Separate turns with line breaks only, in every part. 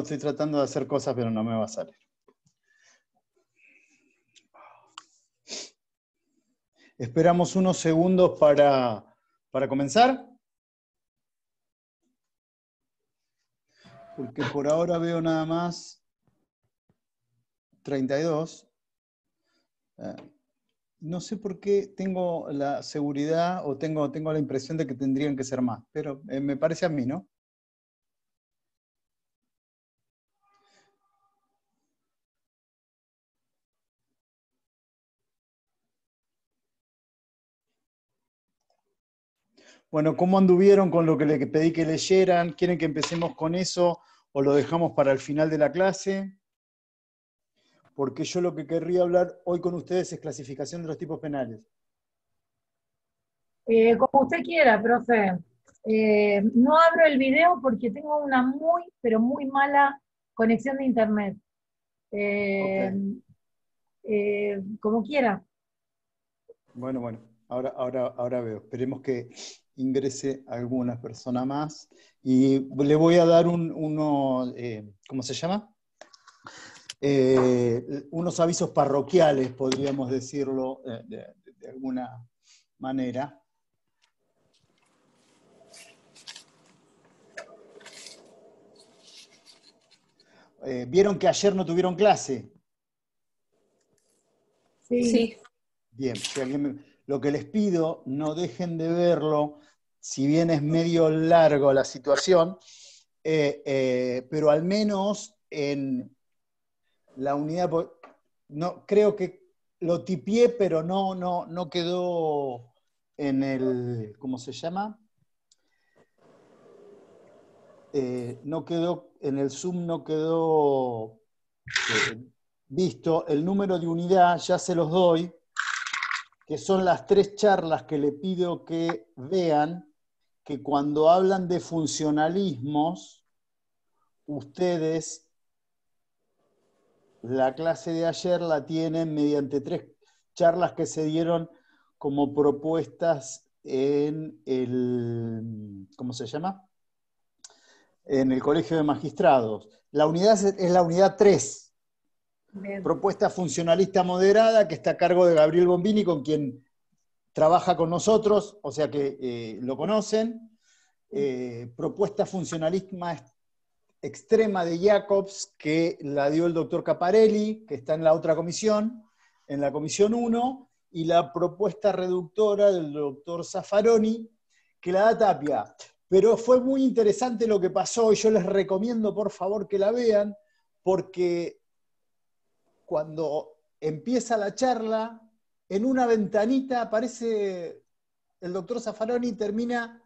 estoy tratando de hacer cosas, pero no me va a salir. Esperamos unos segundos para, para comenzar. Porque por ahora veo nada más 32. Eh, no sé por qué tengo la seguridad o tengo, tengo la impresión de que tendrían que ser más, pero eh, me parece a mí, ¿no? Bueno, ¿cómo anduvieron con lo que les pedí que leyeran? ¿Quieren que empecemos con eso o lo dejamos para el final de la clase? Porque yo lo que querría hablar hoy con ustedes es clasificación de los tipos penales.
Eh, como usted quiera, profe. Eh, no abro el video porque tengo una muy, pero muy mala conexión de internet. Eh, como quiera.
Bueno, bueno, ahora, ahora, ahora veo. Esperemos que ingrese alguna persona más. Y le voy a dar un, uno, eh, ¿cómo se llama? Eh, unos avisos parroquiales, podríamos decirlo eh, de, alguna manera. ¿Vieron que ayer no tuvieron clase?
Sí.
Bien, si alguien lo que les pido, no dejen de verlo, si bien es medio largo la situación, eh, eh, pero al menos en la unidad, no, creo que lo tipié, pero no, no, no quedó en el, ¿cómo se llama? Eh, no quedó, en el Zoom no quedó visto el número de unidad, ya se los doy, que son las tres charlas que le pido que vean, que cuando hablan de funcionalismos, ustedes la clase de ayer la tienen mediante tres charlas que se dieron como propuestas en el, ¿cómo se llama? En el Colegio de Magistrados. La unidad es la unidad 3, Propuesta funcionalista moderada que está a cargo de Gabriel Bombini, con quien trabaja con nosotros, o sea que eh, lo conocen. Eh, propuesta funcionalista extrema de Jacobs, que la dio el doctor Caparelli, que está en la otra comisión, en la comisión 1, y la propuesta reductora del doctor Zaffaroni, que la da Tapia. Pero fue muy interesante lo que pasó y yo les recomiendo por favor que la vean, porque cuando empieza la charla, en una ventanita aparece el doctor Zaffaroni y termina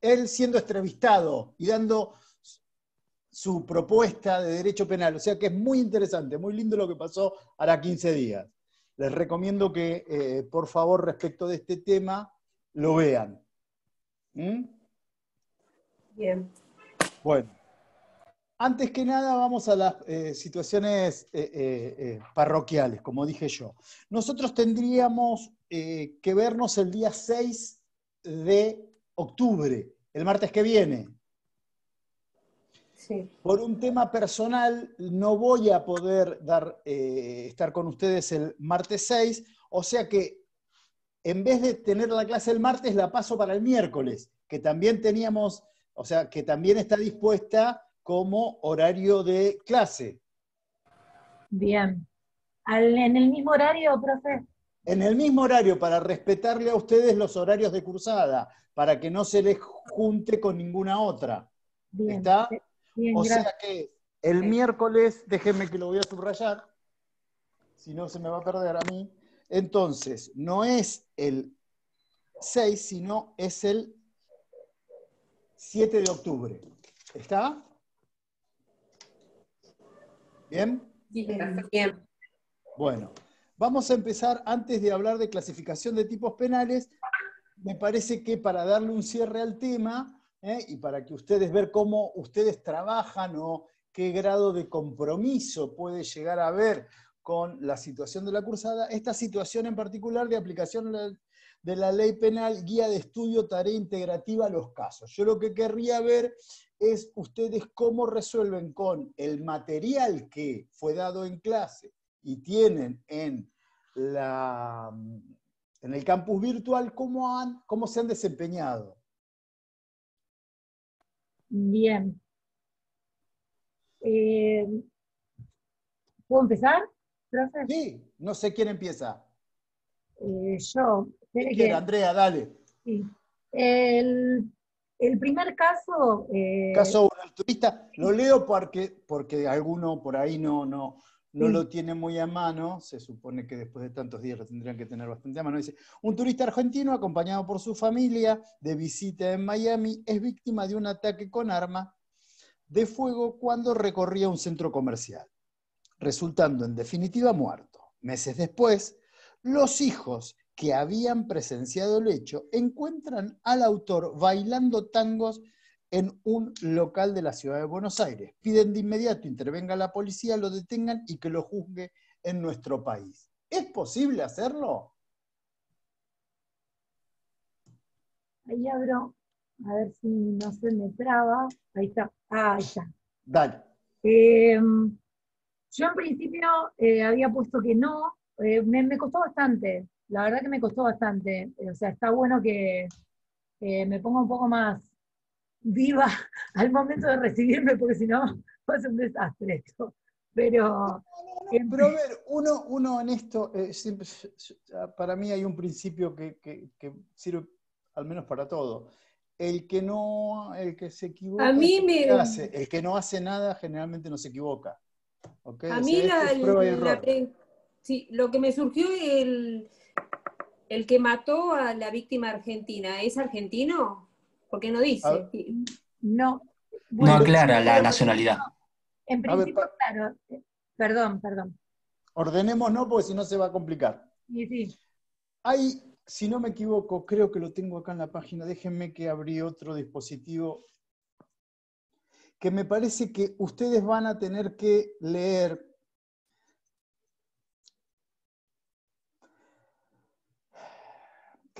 él siendo entrevistado y dando su propuesta de derecho penal. O sea que es muy interesante, muy lindo lo que pasó ahora 15 días. Les recomiendo que, eh, por favor, respecto de este tema, lo vean.
¿Mm? Bien.
Bueno. Antes que nada, vamos a las eh, situaciones eh, eh, parroquiales, como dije yo. Nosotros tendríamos que vernos el día 6 de octubre, el martes que viene.
Sí.
Por un tema personal, no voy a poder dar, estar con ustedes el martes 6, o sea que en vez de tener la clase el martes, la paso para el miércoles, que también teníamos, o sea, que también está dispuesta como horario de clase.
Bien. ¿En el mismo horario, profe?
En el mismo horario, para respetarle a ustedes los horarios de cursada, para que no se les junte con ninguna otra.
Bien.
¿Está?
Bien,
o
sea
que el miércoles, déjenme que lo voy a subrayar, si no se me va a perder a mí. Entonces, no es el 6, sino es el 7 de octubre. ¿Está? ¿Bien?
Bien.
Bueno, vamos a empezar, antes de hablar de clasificación de tipos penales, me parece que para darle un cierre al tema ¿eh? y para que ustedes ver cómo ustedes trabajan o qué grado de compromiso puede llegar a haber con la situación de la cursada, esta situación en particular de aplicación de la ley penal, guía de estudio, tarea integrativa a los casos. Yo lo que querría ver es ustedes cómo resuelven con el material que fue dado en clase y tienen en, la, en el campus virtual, cómo, han, cómo se han desempeñado.
Bien. Eh, ¿Puedo empezar,
Sí, no sé quién empieza.
Eh, yo.
Andrea, dale.
Sí. El, primer caso...
Eh, caso del turista, lo leo porque, porque alguno por ahí no, no, no lo tiene muy a mano, se supone que después de tantos días lo tendrían que tener bastante a mano. Dice, un turista argentino acompañado por su familia de visita en Miami es víctima de un ataque con arma de fuego cuando recorría un centro comercial, resultando en definitiva muerto. Meses después, los hijos que habían presenciado el hecho encuentran al autor bailando tangos en un local de la ciudad de Buenos Aires. Piden de inmediato intervenga la policía, lo detengan y que lo juzgue en nuestro país. ¿Es posible hacerlo?
Ahí abro, a ver si no se me traba. Ahí está. Ah, ahí está.
Dale.
Em, yo en principio eh, había puesto que no, eh, me, costó bastante, la verdad que me costó bastante. O sea, está bueno que me ponga un poco más viva al momento de recibirme, porque si no, va a ser un desastre esto. Pero.
pero a ver, uno, uno en esto, eh, para mí hay un principio que, sirve al menos para todo. El que no, el que se equivoca,
a mí me...
hace. el que no hace nada generalmente no se equivoca.
A mí la, Sí, lo que me surgió el, el que mató a la víctima argentina, ¿es argentino? ¿Por qué no dice?
No.
no aclara la nacionalidad.
En principio, claro. Perdón, perdón.
Ordenemos no, porque si no se va a complicar.
Sí, sí.
Hay, si no me equivoco, creo que lo tengo acá en la página, déjenme que abrí otro dispositivo que me parece que ustedes van a tener que leer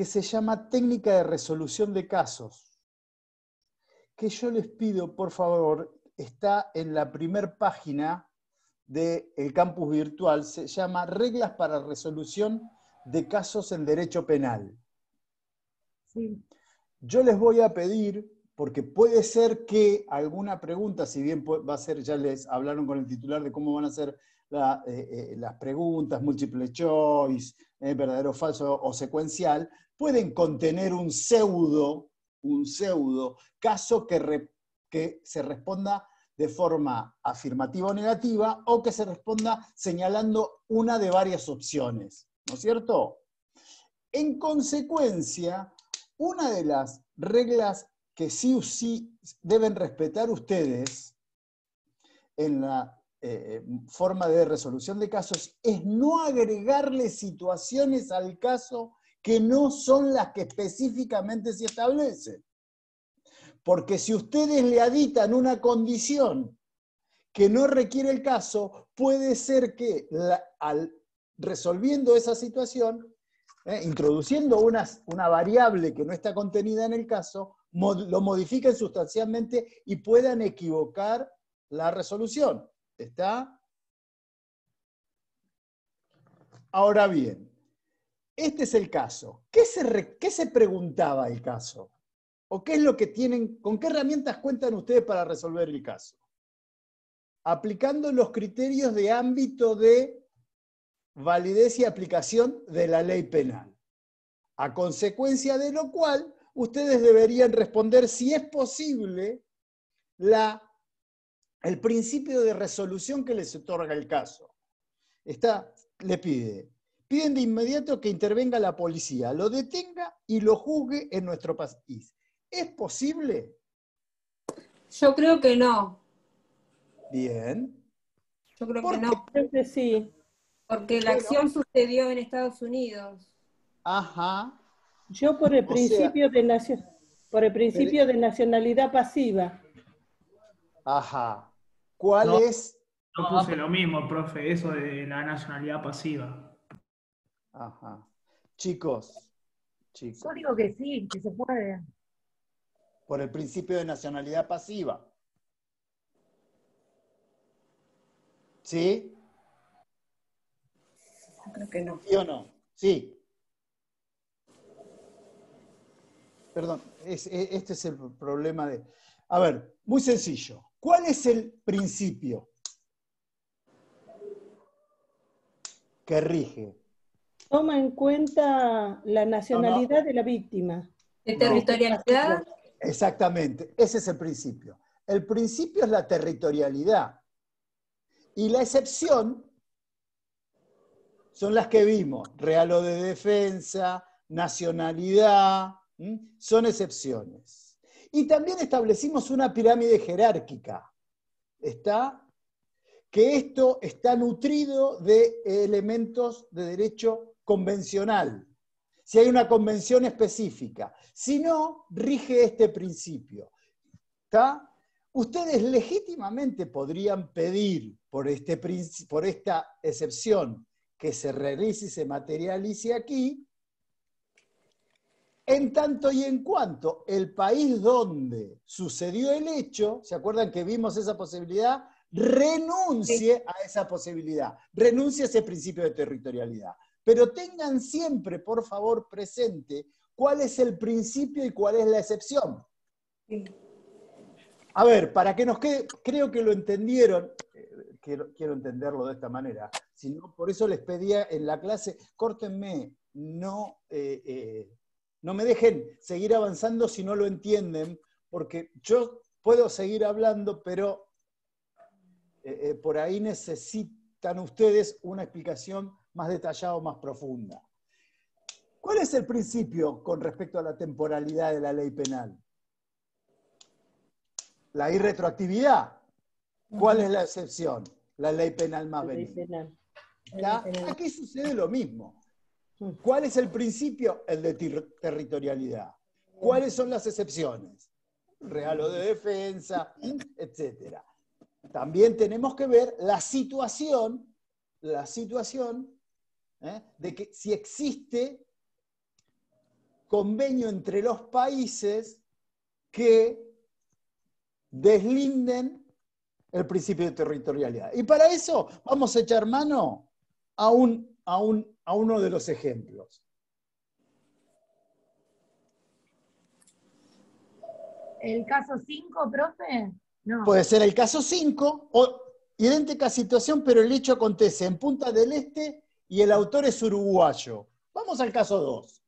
que se llama técnica de resolución de casos, que yo les pido, por favor, está en la primer página del campus virtual, se llama Reglas para resolución de casos en derecho penal. Yo les voy a pedir, porque puede ser que alguna pregunta, si bien va a ser, ya les hablaron con el titular de cómo van a ser eh, eh, las preguntas, múltiple choice, eh, verdadero, falso o secuencial, pueden contener un pseudo, un pseudo caso que, que se responda de forma afirmativa o negativa o que se responda señalando una de varias opciones, ¿no es cierto? En consecuencia, una de las reglas que sí o sí deben respetar ustedes en la eh, forma de resolución de casos es no agregarle situaciones al caso que no son las que específicamente se establecen. Porque si ustedes le aditan una condición que no requiere el caso, puede ser que al, resolviendo esa situación, eh, introduciendo una, variable que no está contenida en el caso, lo modifiquen sustancialmente y puedan equivocar la resolución. ¿Está? Ahora bien, este es el caso. ¿Qué se, ¿Qué se, preguntaba el caso? ¿O qué es lo que tienen, con qué herramientas cuentan ustedes para resolver el caso? Aplicando los criterios de ámbito de validez y aplicación de la ley penal. A consecuencia de lo cual, ustedes deberían responder si es posible la, el principio de resolución que les otorga el caso. Está, le pide piden de inmediato que intervenga la policía, lo detenga y lo juzgue en nuestro país. ¿Es posible?
Yo creo que no.
Bien.
Yo creo que no. Creo que sí. Porque la acción sucedió en Estados Unidos.
Ajá.
Yo por el principio de por el principio de nacionalidad pasiva.
Ajá. ¿Cuál es?
Yo puse lo mismo, profe, eso de la nacionalidad pasiva.
Ajá. Chicos,
Yo digo que sí, que se puede.
Por el principio de nacionalidad pasiva. ¿Sí?
Creo que no.
¿Sí o no? Sí. Perdón, este es el problema de... A ver, muy sencillo. ¿Cuál es el principio que rige?
Toma en cuenta la nacionalidad de la víctima.
¿De territorialidad?
Exactamente, ese es el principio. El principio es la territorialidad. Y la excepción son las que vimos, real o de defensa, nacionalidad, son excepciones. Y también establecimos una pirámide jerárquica. ¿Está? Que esto está nutrido de elementos de derecho convencional. Si hay una convención específica. Si no, rige este principio. ¿Está? Ustedes legítimamente podrían pedir por, este, por esta excepción que se realice y se materialice aquí, en tanto y en cuanto el país donde sucedió el hecho, ¿se acuerdan que vimos esa posibilidad? Renuncie a esa posibilidad, renuncie a ese principio de territorialidad. Pero tengan siempre, por favor, presente cuál es el principio y cuál es la excepción. A ver, para que nos quede, creo que lo entendieron, eh, quiero, quiero entenderlo de esta manera, si por eso les pedía en la clase, córtenme, no... Eh, eh, no me dejen seguir avanzando si no lo entienden, porque yo puedo seguir hablando, pero eh, eh, por ahí necesitan ustedes una explicación más detallada o más profunda. ¿Cuál es el principio con respecto a la temporalidad de la ley penal? La irretroactividad. ¿Cuál es la excepción? La ley penal más venida. Aquí sucede lo mismo. ¿Cuál es el principio? El de territorialidad. ¿Cuáles son las excepciones? Real o de defensa, etcétera. También tenemos que ver la situación, la situación ¿eh? de que si existe convenio entre los países que deslinden el principio de territorialidad. Y para eso vamos a echar mano a un, a un a uno de los ejemplos.
¿El caso 5, profe?
No. Puede ser el caso 5 o idéntica situación, pero el hecho acontece en Punta del Este y el autor es uruguayo. Vamos al caso 2.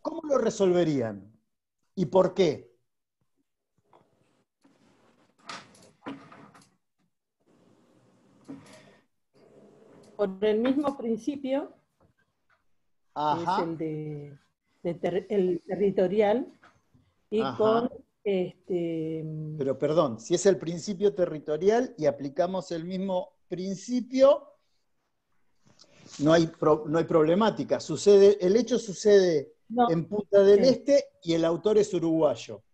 ¿Cómo lo resolverían? ¿Y por qué?
Por el mismo principio, es el de, el territorial, y con este...
Pero perdón, si es el principio territorial y aplicamos el mismo principio, no hay, no hay problemática. Sucede, el hecho sucede en Punta del Este y el autor es uruguayo.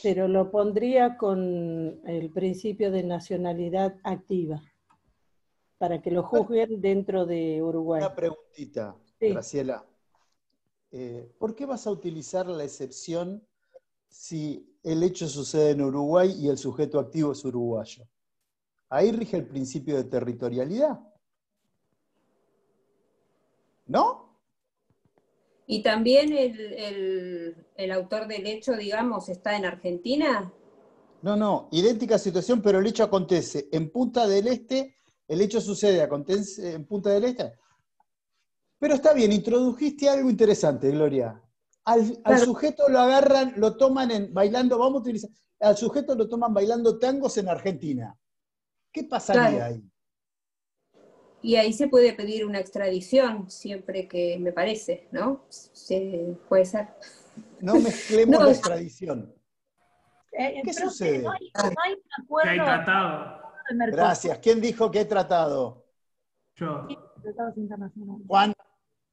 Pero lo pondría con el principio de nacionalidad activa para que lo juzguen dentro de Uruguay.
Una preguntita, Graciela. Eh, ¿Por qué vas a utilizar la excepción si el hecho sucede en Uruguay y el sujeto activo es uruguayo? Ahí rige el principio de territorialidad. ¿No?
¿Y también el, el autor del hecho, digamos, está en Argentina?
No, no, idéntica situación, pero el hecho acontece en Punta del Este el hecho sucede en Punta del Este. Pero está bien, introdujiste algo interesante, Gloria. Al, sujeto lo agarran, lo toman en, bailando, vamos a utilizar, al sujeto lo toman bailando tangos en Argentina. ¿Qué pasaría ahí?
Y ahí se puede pedir una extradición, siempre que me parece, ¿no? Se, puede ser.
No mezclemos la extradición.
Eh, ¿Qué sucede? No hay, acuerdo.
hay tratado.
Gracias. ¿Quién dijo que he tratado?
Yo.
Juan,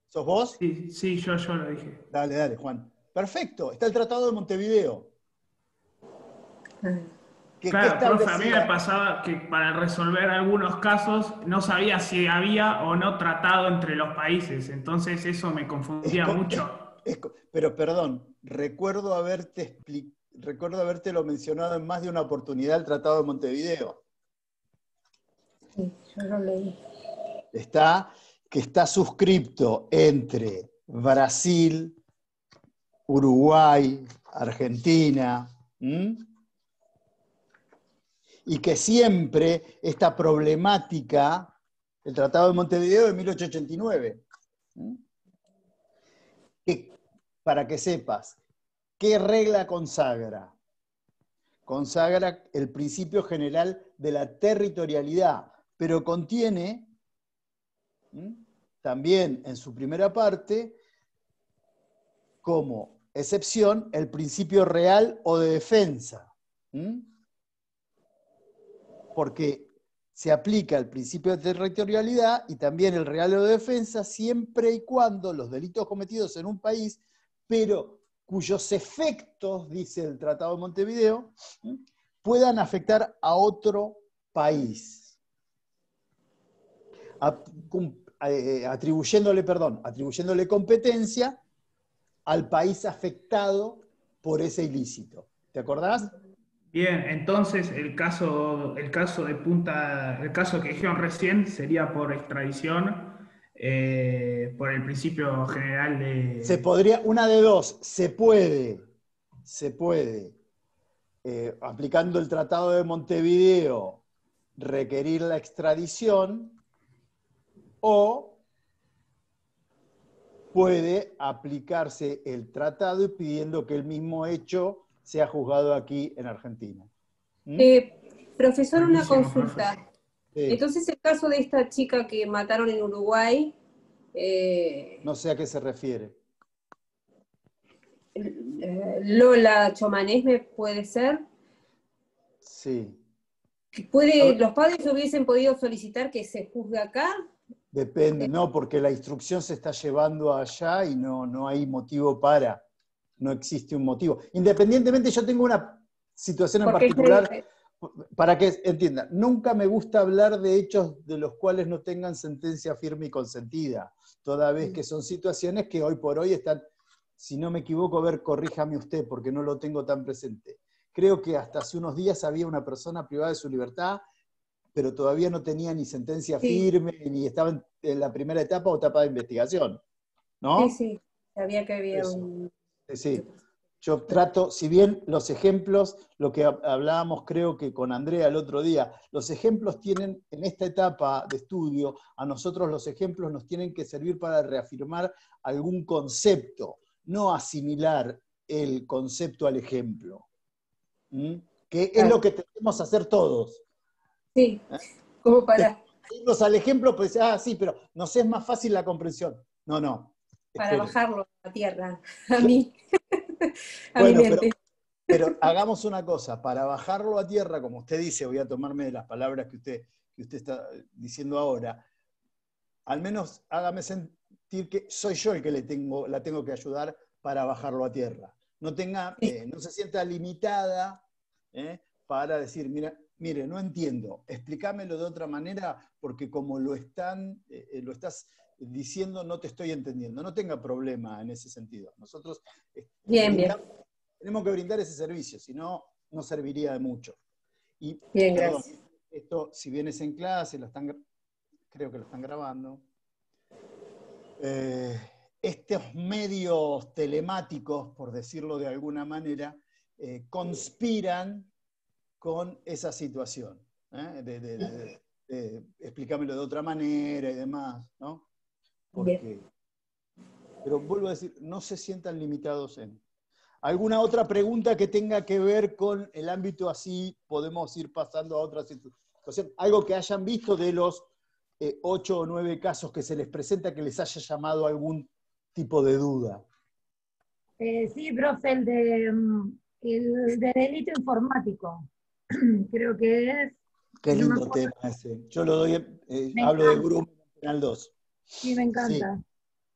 ¿sos vos?
Sí, sí, yo, yo lo dije.
Dale, dale, Juan. Perfecto, está el Tratado de Montevideo.
claro, profe, a mí me pasaba que para resolver algunos casos no sabía si había o no tratado entre los países, entonces eso me confundía mucho.
pero perdón, recuerdo haberte recuerdo haberte lo mencionado en más de una oportunidad el Tratado de Montevideo.
Yo lo leí.
Está, que está suscripto entre Brasil, Uruguay, Argentina, y que siempre esta problemática, el Tratado de Montevideo de 1889, que, para que sepas, ¿qué regla consagra? Consagra el principio general de la territorialidad, pero contiene también en su primera parte como excepción el principio real o de defensa. Porque se aplica el principio de territorialidad y también el real o de defensa siempre y cuando los delitos cometidos en un país, pero cuyos efectos, dice el Tratado de Montevideo, puedan afectar a otro país. Eh, atribuyéndole, perdón, atribuyéndole competencia al país afectado por ese ilícito. ¿Te acordás?
Bien, entonces el caso, el caso de punta, el caso que dijeron recién sería por extradición, eh, por el principio general de.
Se podría, una de dos, se puede, se puede, eh, aplicando el Tratado de Montevideo, requerir la extradición, o puede aplicarse el tratado y pidiendo que el mismo hecho sea juzgado aquí en Argentina.
¿Mm? Eh, profesor, una consulta. Entonces, el caso de esta chica que mataron en Uruguay...
Eh, no sé a qué se refiere.
Eh, Lola Chomanesme puede ser.
Sí.
¿Puede, ¿Los padres hubiesen podido solicitar que se juzgue acá?
Depende, no, porque la instrucción se está llevando allá y no, no hay motivo para, no existe un motivo. Independientemente, yo tengo una situación en particular, para que entiendan, nunca me gusta hablar de hechos de los cuales no tengan sentencia firme y consentida, toda vez que son situaciones que hoy por hoy están, si no me equivoco, a ver, corríjame usted, porque no lo tengo tan presente. Creo que hasta hace unos días había una persona privada de su libertad pero todavía no tenía ni sentencia firme, ni estaba en, la primera etapa o etapa de investigación. ¿No?
Sí, sí, sabía que había un...
Sí, yo trato, si bien los ejemplos, lo que hablábamos creo que con Andrea el otro día, los ejemplos tienen, en esta etapa de estudio, a nosotros los ejemplos nos tienen que servir para reafirmar algún concepto, no asimilar el concepto al ejemplo. Que es lo que tenemos que hacer todos.
Sí, como para...
Irnos al ejemplo, pues, ah, sí, pero nos es más fácil la comprensión. No, no.
Para bajarlo a la tierra, a mí.
a mi mente. Pero, hagamos una cosa, para bajarlo a tierra, como usted dice, voy a tomarme de las palabras que usted, que usted está diciendo ahora, al menos hágame sentir que soy yo el que le tengo, la tengo que ayudar para bajarlo a tierra. No, tenga, eh, no se sienta limitada eh, para decir, mira, mire, no entiendo, explícamelo de otra manera porque como lo, están, eh, eh, lo estás diciendo no te estoy entendiendo. No tenga problema en ese sentido. Nosotros
eh, bien.
tenemos que brindar ese servicio, si no, no serviría de mucho.
Y, bien, gracias.
Esto, si vienes en clase, lo están, creo que lo están grabando. estos medios telemáticos, por decirlo de alguna manera, conspiran con esa situación. ¿eh? De, explícamelo de otra manera y demás, ¿no? pero vuelvo a decir, no se sientan limitados en. ¿Alguna otra pregunta que tenga que ver con el ámbito así? Podemos ir pasando a otra situación. Algo que hayan visto de los eh, ocho o nueve casos que se les presenta que les haya llamado algún tipo de duda.
Eh, sí, profe, el de, mm, el de delito informático. creo que es...
Qué lindo tema ese. Yo lo doy, eh, hablo de Grupo Penal 2.
Sí, me encanta.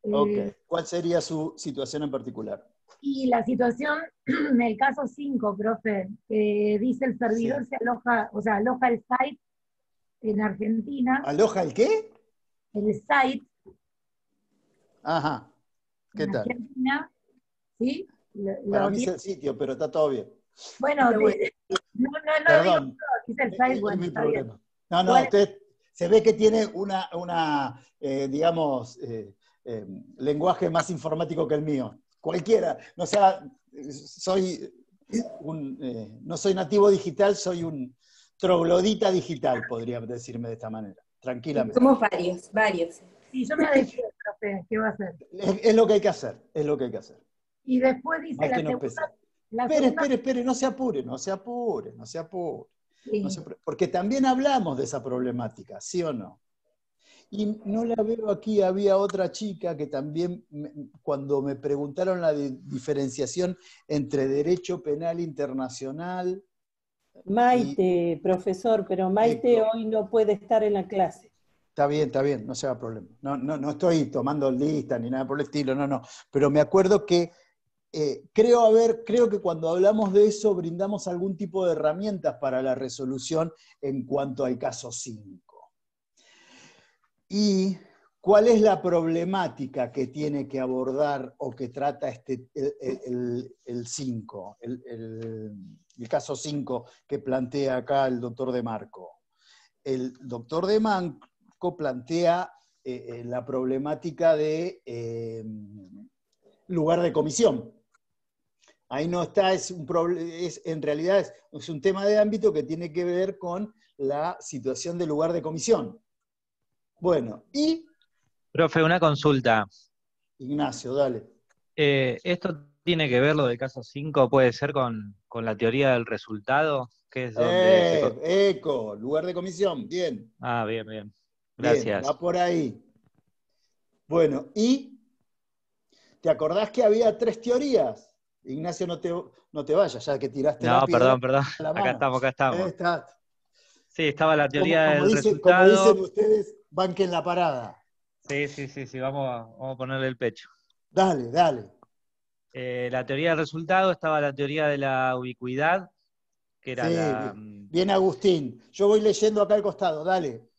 ok. Eh, ¿Cuál sería su situación en particular?
Y la situación, en el caso 5, profe, dice el servidor se aloja, o sea, aloja el site en Argentina.
¿Aloja el qué?
El site.
Ajá. ¿Qué en tal? Argentina,
¿sí?
Para mí es el sitio, pero está todo bien.
Bueno, no, no, no, Perdón. dice el site, bueno, está bien.
No, no, usted se ve que tiene una, una eh, digamos, eh, eh, lenguaje más informático que el mío. Cualquiera, no sea, soy un, no soy nativo digital, soy un troglodita digital, podría decirme de esta manera, tranquilamente.
Somos varios, varios.
Sí, yo me decido, profe, ¿qué va a hacer?
Es, lo que hay que hacer, es lo que hay que hacer.
Y después dice la, segunda,
Espere, espere, espere, no se apure, no se apure, no se apure porque también hablamos de esa problemática, ¿sí o no? Y no la veo aquí, había otra chica que también, cuando me preguntaron la diferenciación entre derecho penal internacional.
Maite, profesor, pero Maite hoy no puede estar en la clase.
Está bien, está bien, no se va problema. No, no, no estoy tomando lista ni nada por el estilo, no, no. Pero me acuerdo que eh, creo, creo que cuando hablamos de eso brindamos algún tipo de herramientas para la resolución en cuanto al caso 5. ¿Y cuál es la problemática que tiene que abordar o que trata este, el 5, el, caso 5 que plantea acá el doctor De Marco? El doctor De Marco plantea eh, eh, la problemática de lugar de comisión. Ahí no está, es un es, en realidad es, un tema de ámbito que tiene que ver con la situación del lugar de comisión. Bueno, y...
Profe, una consulta.
Ignacio, dale.
Eh, ¿Esto tiene que ver, lo del caso 5, puede ser con, la teoría del resultado? Que es donde
eh, Eco, lugar de comisión, bien.
Ah, bien, bien. Gracias.
va por ahí. Bueno, y ¿te acordás que había tres teorías? Ignacio, no te, no te vayas, ya que tiraste
no, perdón, perdón. Acá estamos, acá estamos. Sí, estaba la teoría del resultado.
Como dicen ustedes, banquen la parada.
Sí, sí, sí, sí, vamos a, vamos a ponerle el pecho.
Dale, dale.
Eh, la teoría del resultado estaba la teoría de la ubicuidad, que era la...
Mm, bien, Agustín. Yo voy leyendo acá al costado, dale.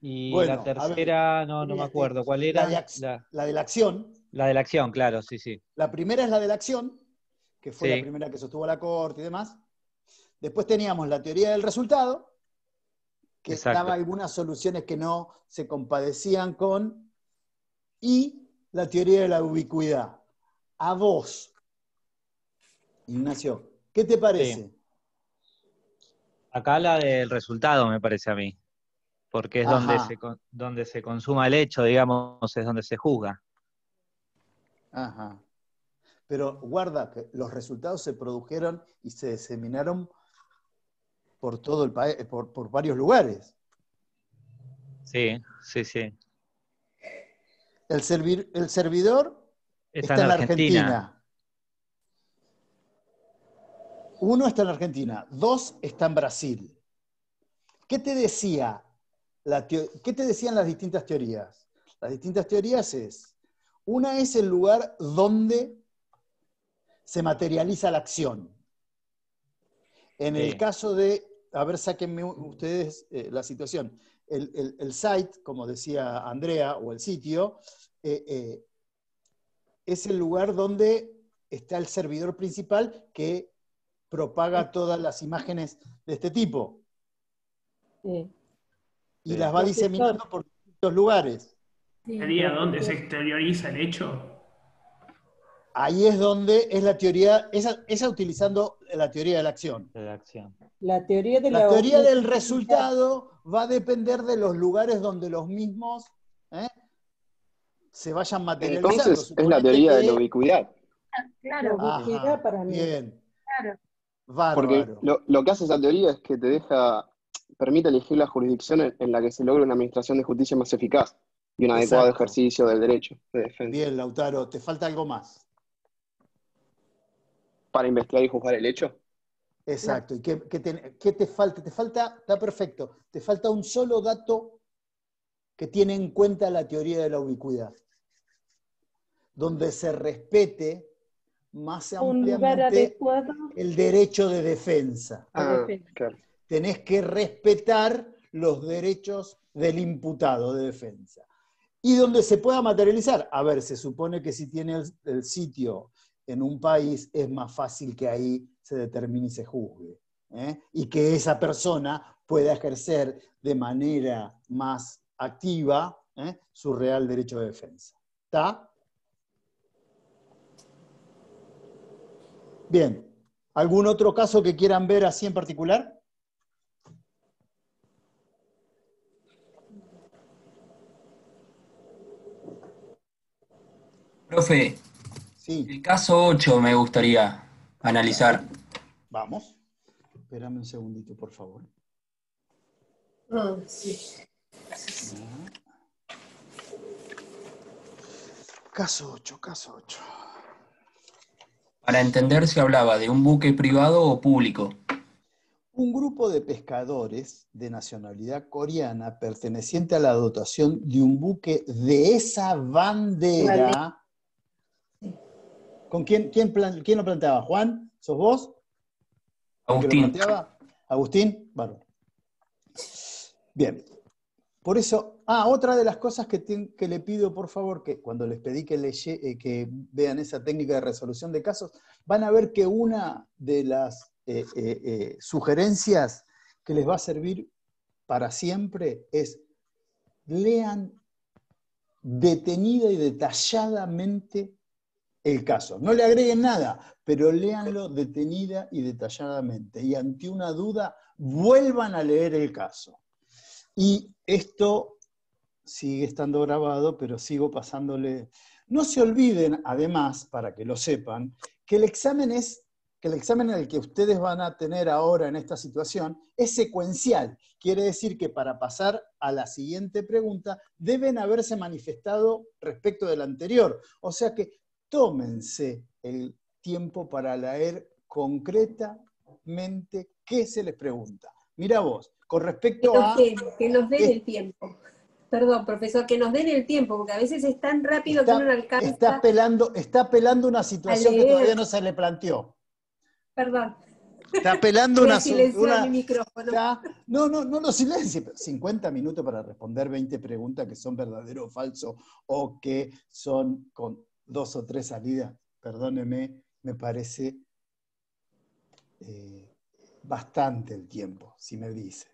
Y la tercera, no, no me acuerdo, ¿cuál era?
la de la acción.
La de la acción, claro, sí, sí.
La primera es la de la acción, que fue la primera que sostuvo la Corte y demás. Después teníamos la teoría del resultado, que daba algunas soluciones que no se compadecían con, y la teoría de la ubicuidad. A vos, Ignacio, ¿qué te parece?
Acá la del resultado me parece a mí, porque es donde se, donde se consuma el hecho, digamos, es donde se juzga.
Ajá. Pero guarda que los resultados se produjeron y se diseminaron por todo el país, por, varios lugares.
Sí, sí, sí.
El, el servidor está, en, Argentina. Uno está en Argentina, dos está en Brasil. ¿Qué te decía la ¿Qué te decían las distintas teorías? Las distintas teorías es una es el lugar donde se materializa la acción. En el caso de, a ver, sáquenme ustedes eh, la situación. El, site, como decía Andrea, o el sitio, eh, eh, es el lugar donde está el servidor principal que propaga todas las imágenes de este tipo. Y las va diseminando por distintos lugares.
¿Sería donde se exterioriza el hecho?
Ahí es donde es la teoría, esa, utilizando la teoría de la acción.
De la acción.
La teoría, de
la teoría del resultado va a depender de los lugares donde los mismos ¿eh? se vayan materializando.
Entonces es la teoría de la ubicuidad.
Claro,
ubicuidad para mí. Bien.
Claro.
Porque lo, lo, que hace esa teoría es que te deja, permite elegir la jurisdicción en la que se logra una administración de justicia más eficaz y un adecuado ejercicio del derecho de defensa.
Bien, Lautaro, ¿te falta algo más?
Para investigar y juzgar el hecho.
Exacto. ¿Y qué, te, falta? Te falta, está perfecto, te falta un solo dato que tiene en cuenta la teoría de la ubicuidad. donde se respete más ampliamente el derecho de defensa.
Ah,
Tenés que respetar los derechos del imputado de defensa. Y donde se pueda materializar. A ver, se supone que si tiene el, sitio en un país es más fácil que ahí se determine y se juzgue. ¿eh? Y que esa persona pueda ejercer de manera más activa ¿eh? su real derecho de defensa. ¿Está? Bien. ¿Algún otro caso que quieran ver así en particular?
Profe, el caso 8 me gustaría analizar.
Vamos. Espérame un segundito, por favor.
Ah, sí.
Caso 8, caso 8.
Para entender si hablaba de un buque privado o público.
Un grupo de pescadores de nacionalidad coreana perteneciente a la dotación de un buque de esa bandera. ¿Con quién, quién, quién lo planteaba? ¿Juan? ¿Sos vos?
Agustín.
¿Agustín? Bueno. Bien. Por eso, ah, otra de las cosas que, que le pido, por favor, que cuando les pedí que, eh, que vean esa técnica de resolución de casos, van a ver que una de las eh, eh, sugerencias que les va a servir para siempre es lean detenida y detalladamente el caso. No le agreguen nada, pero léanlo detenida y detalladamente. Y ante una duda, vuelvan a leer el caso. Y esto sigue estando grabado, pero sigo pasándole. No se olviden, además, para que lo sepan, que el examen es que el examen en el que ustedes van a tener ahora en esta situación es secuencial. Quiere decir que para pasar a la siguiente pregunta deben haberse manifestado respecto del anterior. O sea que tómense el tiempo para leer concretamente qué se les pregunta. Mira vos, con respecto
a... Que nos den el tiempo. Perdón, profesor, que nos den el tiempo, porque a veces es tan rápido que uno no alcanza.
Está apelando, está apelando una situación que todavía no se le planteó.
Perdón.
Está apelando una... una mi micrófono. no, no, no lo silencie. 50 minutos para responder 20 preguntas que son verdadero o falso, o que son con dos o tres salidas, perdóneme, me parece eh, bastante el tiempo, si me dice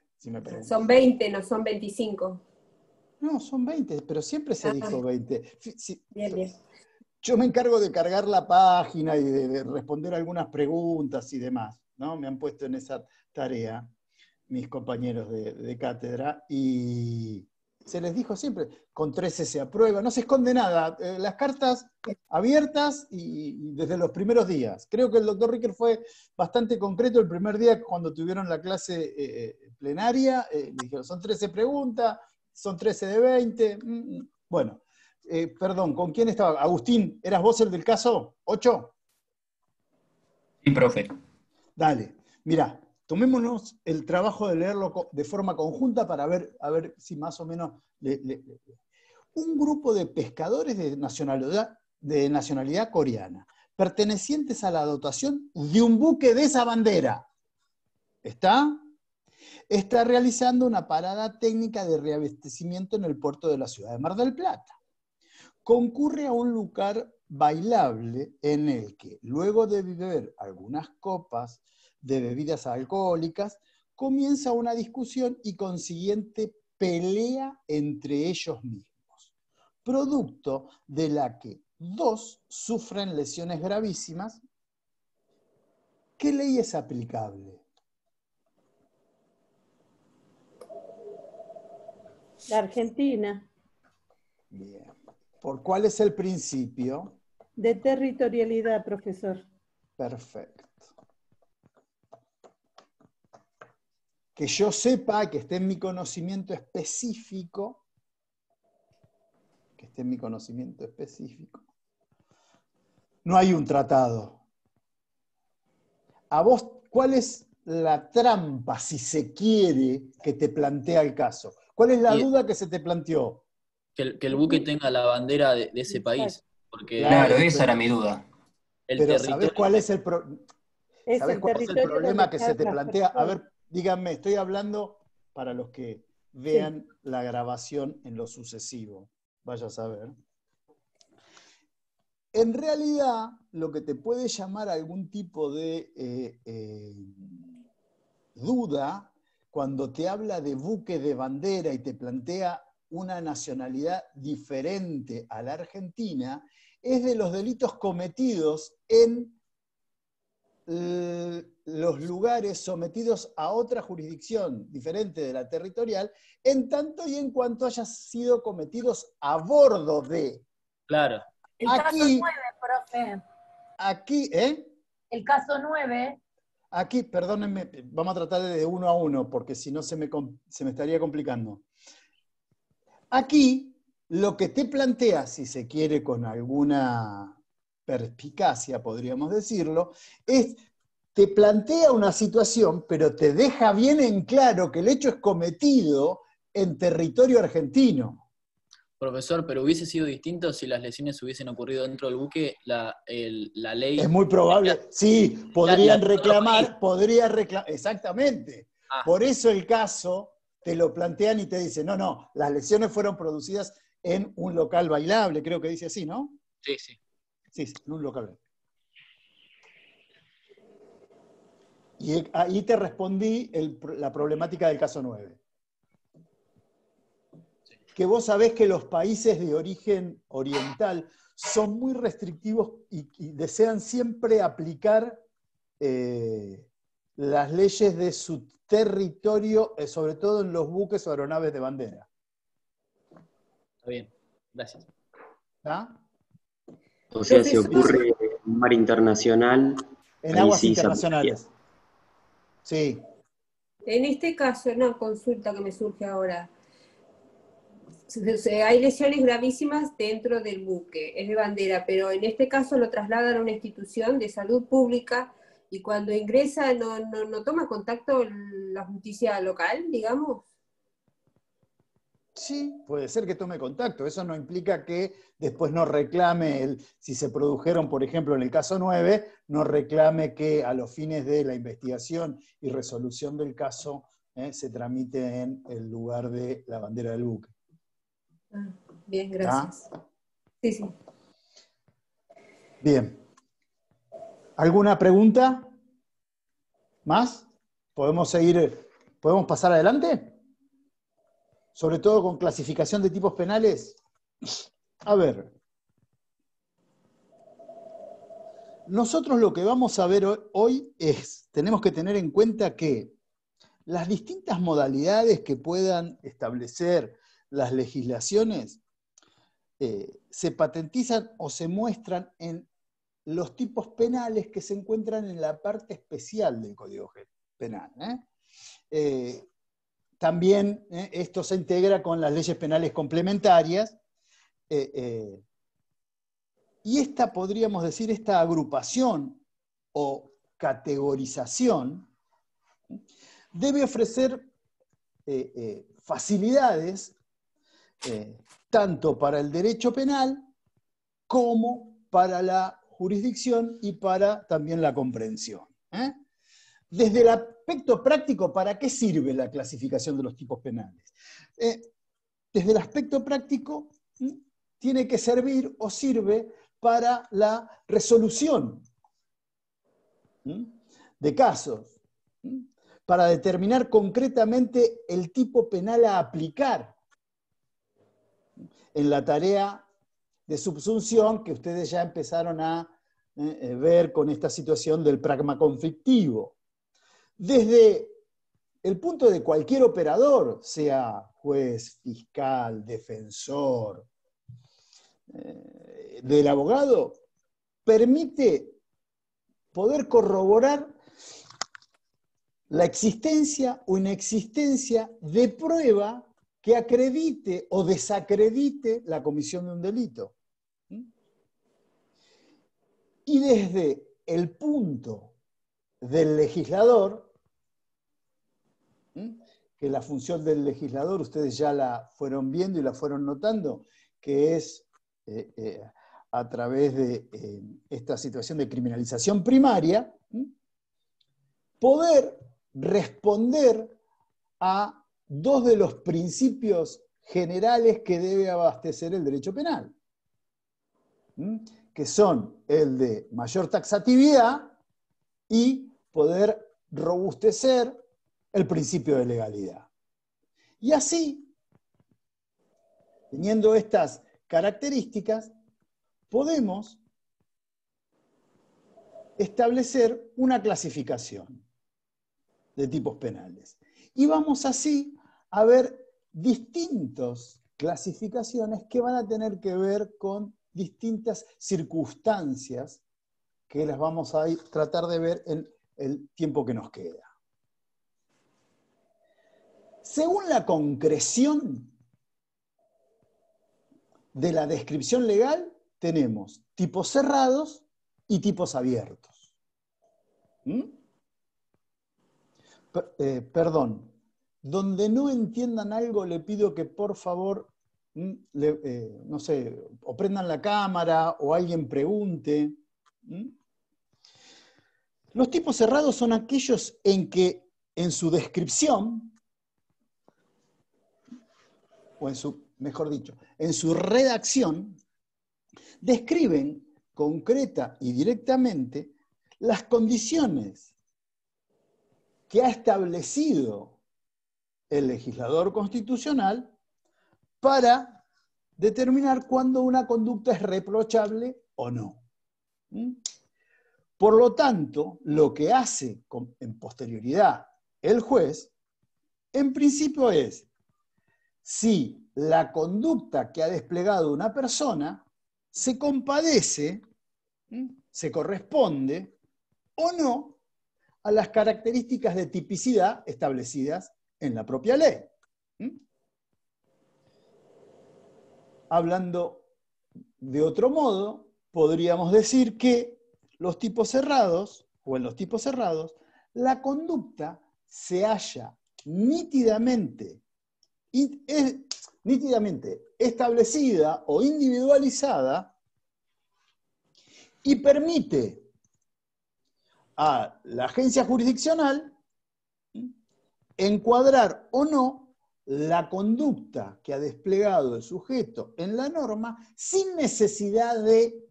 son 20, no son 25.
No, son 20, pero siempre se ah. dijo 20. bien, bien. Yo me encargo de cargar la página y de, responder algunas preguntas y demás, ¿no? Me han puesto en esa tarea mis compañeros de cátedra y, se les dijo siempre, con 13 se aprueba, no se esconde nada, eh, las cartas abiertas y, desde los primeros días. Creo que el doctor Ricker fue bastante concreto el primer día cuando tuvieron la clase eh, eh, plenaria, le dijeron, son 13 preguntas, son 13 de 20. Mm, mm. Bueno, perdón, ¿con quién estaba? Agustín, ¿eras vos el del caso 8?
Sí, profe.
Dale, mira, tomémonos el trabajo de leerlo de forma conjunta para ver, a ver si más o menos... Un grupo de pescadores de nacionalidad, de nacionalidad coreana, pertenecientes a la dotación de un buque de esa bandera. ¿Está? Está realizando una parada técnica de reabastecimiento en el puerto de la ciudad de Mar del Plata. Concurre a un lugar bailable en el que, luego de beber algunas copas, de bebidas alcohólicas, comienza una discusión y consiguiente pelea entre ellos mismos, producto de la que dos sufren lesiones gravísimas. ¿Qué ley es aplicable?
La Argentina.
Bien. ¿Por cuál es el principio?
De territorialidad, profesor.
Perfecto. Que yo sepa, que esté en mi conocimiento específico, que esté en mi conocimiento específico, no hay un tratado. ¿A vos cuál es la trampa, si se quiere, que te plantea el caso? ¿Cuál es la duda que se te planteó?
Que el, buque tenga la bandera de, ese país.
claro, esa era mi duda.
Pero ¿sabes cuál es el, ¿sabes cuál es el problema que se te plantea? A ver, díganme, estoy hablando para los que vean la grabación en lo sucesivo. Vaya a saber. En realidad, lo que te puede llamar algún tipo de eh, eh, duda cuando te habla de buque de bandera y te plantea una nacionalidad diferente a la Argentina, es de los delitos cometidos en los lugares sometidos a otra jurisdicción diferente de la territorial, en tanto y en cuanto hayan sido cometidos a bordo de.
Claro.
El caso 9, profe.
Aquí, ¿eh?
El caso 9.
Aquí, perdónenme, vamos a tratar de uno a uno, porque si no se me, se me estaría complicando. Aquí, lo que te plantea, si se quiere con alguna perspicacia, podríamos decirlo, es te plantea una situación, pero te deja bien en claro que el hecho es cometido en territorio argentino.
Profesor, pero hubiese sido distinto si las lesiones hubiesen ocurrido dentro del buque, la, ley...
Es muy probable, sí, podrían reclamar, podría reclamar, exactamente. Ah. Por eso el caso te lo plantean y te dicen, no, no, las lesiones fueron producidas en un local bailable, creo que dice así, ¿no?
Sí, sí.
Un local bailable. Y ahí te respondí la problemática del caso 9 que vos sabés que los países de origen oriental son muy restrictivos y, desean siempre aplicar eh, las leyes de su territorio, eh, sobre todo en los buques o aeronaves de bandera.
Está bien, gracias.
¿Ah? O sea, si ocurre en mar internacional.
En aguas internacionales. Sí.
En este caso, una consulta que me surge ahora hay lesiones gravísimas dentro del buque, es de bandera, pero en este caso lo trasladan a una institución de salud pública y cuando ingresa no, no, toma contacto la justicia local, digamos.
Sí, puede ser que tome contacto. Eso no implica que después no reclame, el, si se produjeron, por ejemplo, en el caso 9, no reclame que a los fines de la investigación y resolución del caso eh, se tramite en el lugar de la bandera del buque.
Bien, gracias. Sí, sí.
Bien. ¿Alguna pregunta? ¿Más? ¿Podemos seguir? ¿Podemos pasar adelante? Sobre todo con clasificación de tipos penales. A ver. Nosotros lo que vamos a ver hoy es, tenemos que tener en cuenta que las distintas modalidades que puedan establecer las legislaciones eh, se patentizan o se muestran en los tipos penales que se encuentran en la parte especial del Código Penal. ¿eh? Eh, también esto se integra con las leyes penales complementarias. y esta, podríamos decir, esta agrupación o categorización debe ofrecer facilidades eh, tanto para el derecho penal como para la jurisdicción y para también la comprensión. ¿eh? Desde el aspecto práctico, ¿para qué sirve la clasificación de los tipos penales? Eh, desde el aspecto práctico, tiene que servir o sirve para la resolución de casos, para determinar concretamente el tipo penal a aplicar en la tarea de subsunción que ustedes ya empezaron a eh, eh, ver con esta situación del pragma conflictivo. Desde el punto de cualquier operador, sea juez, fiscal, defensor, eh, del abogado, permite poder corroborar la existencia o inexistencia de prueba que acredite o desacredite la comisión de un delito. Y desde el punto del legislador, que la función del legislador ustedes ya la fueron viendo y la fueron notando, que es eh, eh, a través de eh, esta situación de criminalización primaria, poder responder a dos de los principios generales que debe abastecer el derecho penal, que son el de mayor taxatividad y poder robustecer el principio de legalidad. Y así, teniendo estas características, podemos establecer una clasificación de tipos penales. Y vamos así a ver distintas clasificaciones que van a tener que ver con distintas circunstancias que las vamos a tratar de ver en el tiempo que nos queda. Según la concreción de la descripción legal, tenemos tipos cerrados y tipos abiertos. ¿Mm? Eh, perdón, donde no entiendan algo, le pido que por favor, mm, eh, no sé, o prendan la cámara o alguien pregunte. ¿Mm? Los tipos cerrados son aquellos en que en su descripción, o en su, mejor dicho, en su redacción, describen concreta y directamente las condiciones que ha establecido el legislador constitucional para determinar cuándo una conducta es reprochable o no. ¿Mm? Por lo tanto, lo que hace en posterioridad el juez, en principio es si la conducta que ha desplegado una persona se compadece, se corresponde o no a las características de tipicidad establecidas en la propia ley. Hablando de otro modo, podríamos decir que los tipos cerrados, o en los tipos cerrados, la conducta se halla nítidamente nítidamente establecida o individualizada y permite a la agencia jurisdiccional encuadrar o no la conducta que ha desplegado el sujeto en la norma sin necesidad de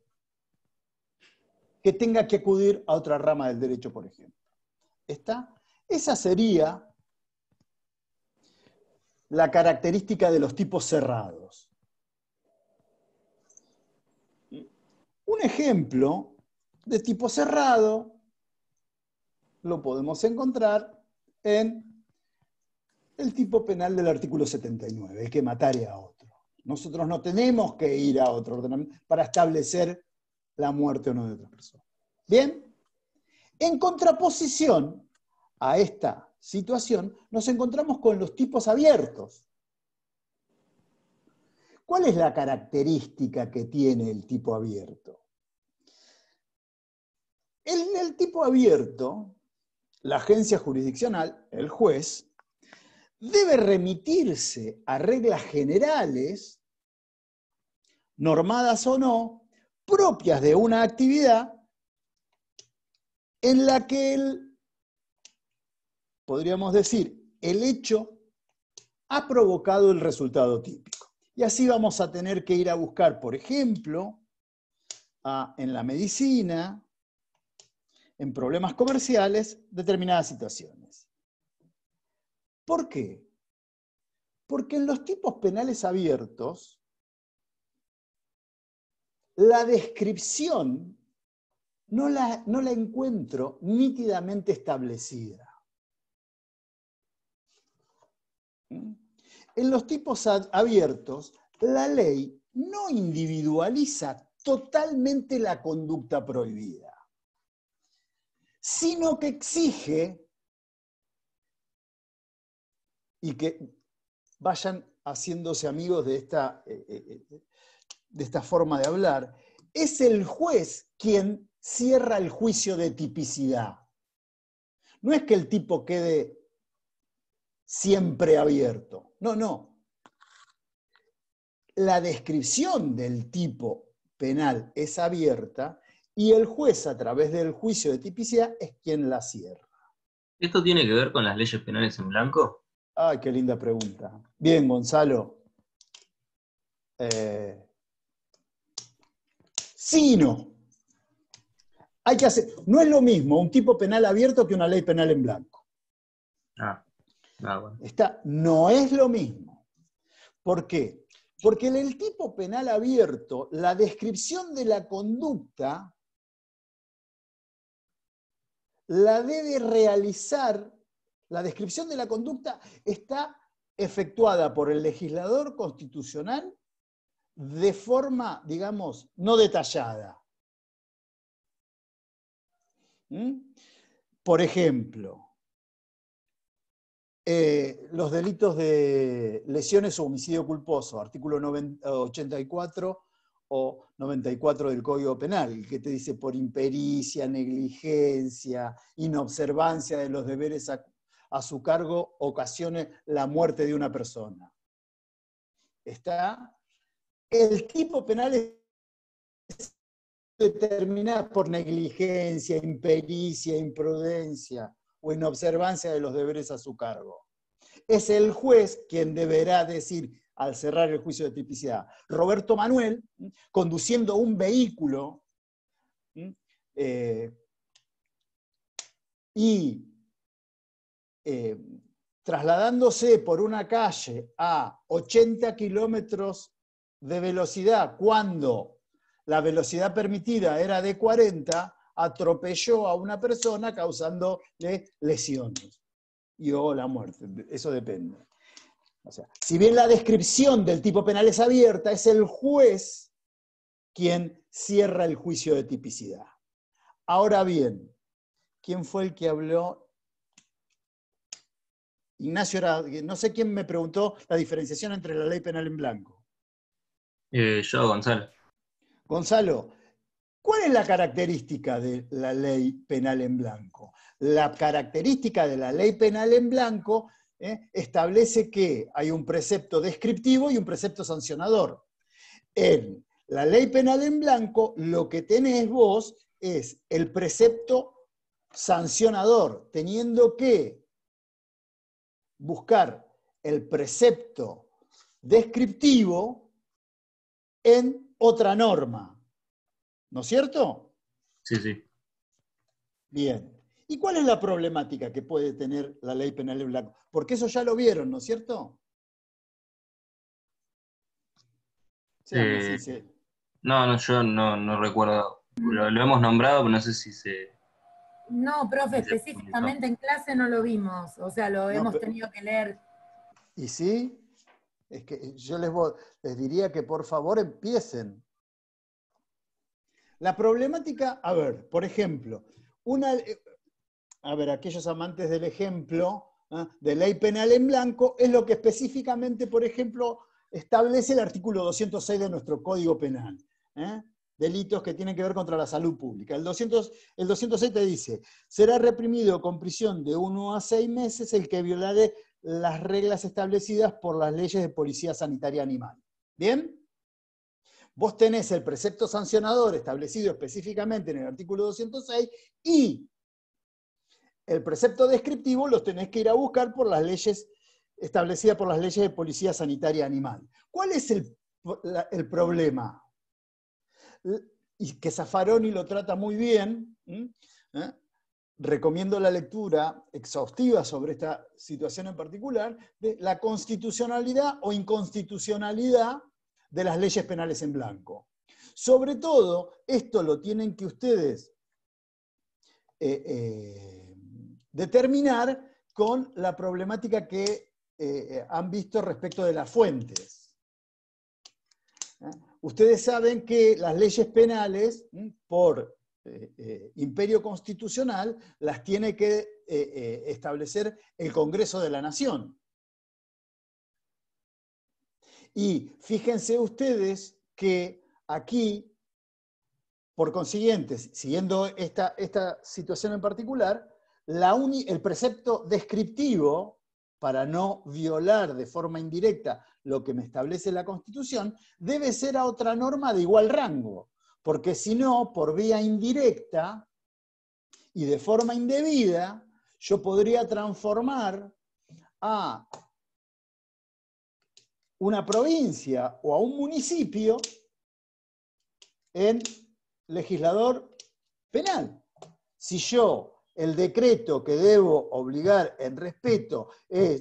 que tenga que acudir a otra rama del derecho, por ejemplo. ¿Está? Esa sería la característica de los tipos cerrados. Un ejemplo de tipo cerrado lo podemos encontrar en el tipo penal del artículo 79, el que matare a otro. Nosotros no tenemos que ir a otro ordenamiento para establecer la muerte o no de otra persona. Bien, en contraposición a esta situación, nos encontramos con los tipos abiertos. ¿Cuál es la característica que tiene el tipo abierto? En el tipo abierto, la agencia jurisdiccional, el juez, debe remitirse a reglas generales, normadas o no, propias de una actividad en la que el podríamos decir, el hecho ha provocado el resultado típico. Y así vamos a tener que ir a buscar, por ejemplo, en la medicina, en problemas comerciales, determinadas situaciones. ¿Por qué? Porque en los tipos penales abiertos, la descripción no la, no la encuentro nítidamente establecida. En los tipos abiertos, la ley no individualiza totalmente la conducta prohibida, sino que exige, y que vayan haciéndose amigos de esta, eh, eh, eh, de esta forma de hablar, es el juez quien cierra el juicio de tipicidad. No es que el tipo quede siempre abierto. No, no. La descripción del tipo penal es abierta y el juez a través del juicio de tipicidad es quien la cierra.
¿Esto tiene que ver con las leyes penales en blanco?
Ay, qué linda pregunta. Bien, Gonzalo. Eh, sí no. Hay que hacer, no es lo mismo un tipo penal abierto que una ley penal en blanco.
Ah, ah.
Está, no es lo mismo. ¿Por qué? Porque en el tipo penal abierto, la descripción de la conducta la debe realizar, la descripción de la conducta está efectuada por el legislador constitucional de forma, digamos, no detallada. ¿Mm? Por ejemplo, eh, los delitos de lesiones o homicidio culposo, artículo 84 o 94 del Código Penal, que te dice por impericia, negligencia, inobservancia de los deberes a, su cargo, ocasione la muerte de una persona. Está el tipo penal es determinado por negligencia, impericia, imprudencia o inobservancia de los deberes a su cargo. Es el juez quien deberá decir al cerrar el juicio de tipicidad. Roberto Manuel, conduciendo un vehículo eh, y eh, trasladándose por una calle a 80 kilómetros de velocidad cuando la velocidad permitida era de 40, atropelló a una persona causándole lesiones y o la muerte. Eso depende. O sea, si bien la descripción del tipo penal es abierta, es el juez quien cierra el juicio de tipicidad. Ahora bien, ¿quién fue el que habló? Ignacio no sé quién me preguntó la diferenciación entre la ley penal en blanco.
Eh, yo, Gonzalo.
Gonzalo, ¿cuál es la característica de la ley penal en blanco? La característica de la ley penal en blanco ¿eh? establece que hay un precepto descriptivo y un precepto sancionador. En la ley penal en blanco, lo que tenés vos es el precepto sancionador, teniendo que buscar el precepto descriptivo en otra norma. ¿No es cierto?
Sí, sí.
Bien. ¿Y cuál es la problemática que puede tener la ley penal en blanco? Porque eso ya lo vieron, ¿no es cierto?
Eh, no, no, yo no, recuerdo. Lo, hemos nombrado, pero no sé si se.
No, profe, específicamente en clase no lo vimos. O sea, lo hemos tenido que leer.
¿Y sí? Es que yo les, les diría que por favor empiecen. La problemática, a ver, por ejemplo, una, a ver, aquellos amantes del ejemplo ¿ah? de ley penal en blanco, es lo que específicamente, por ejemplo, establece el artículo 206 de nuestro Código Penal. ¿eh? Delitos que tienen que ver contra la salud pública. El, 200, el 206 te dice, será reprimido con prisión de uno a seis meses el que violare las reglas establecidas por las leyes de policía sanitaria animal. ¿Bien? Vos tenés el precepto sancionador establecido específicamente en el artículo 206 y el precepto descriptivo los tenés que ir a buscar por las leyes establecidas por las leyes de policía sanitaria animal. ¿Cuál es el, problema? Y que Zaffaroni lo trata muy bien. ¿Eh? Recomiendo la lectura exhaustiva sobre esta situación en particular de la constitucionalidad o inconstitucionalidad de las leyes penales en blanco. Sobre todo, esto lo tienen que ustedes eh, eh, determinar con la problemática que eh, han visto respecto de las fuentes. Ustedes saben que las leyes penales, por imperio constitucional, las tiene que establecer el Congreso de la Nación. Y fíjense ustedes que aquí, por consiguiente, siguiendo esta, esta situación en particular, el precepto descriptivo para no violar de forma indirecta lo que me establece la Constitución, debe ser a otra norma de igual rango, porque si no, por vía indirecta y de forma indebida, yo podría transformar a una provincia o a un municipio en legislador penal. Si yo el decreto que debo obligar en respeto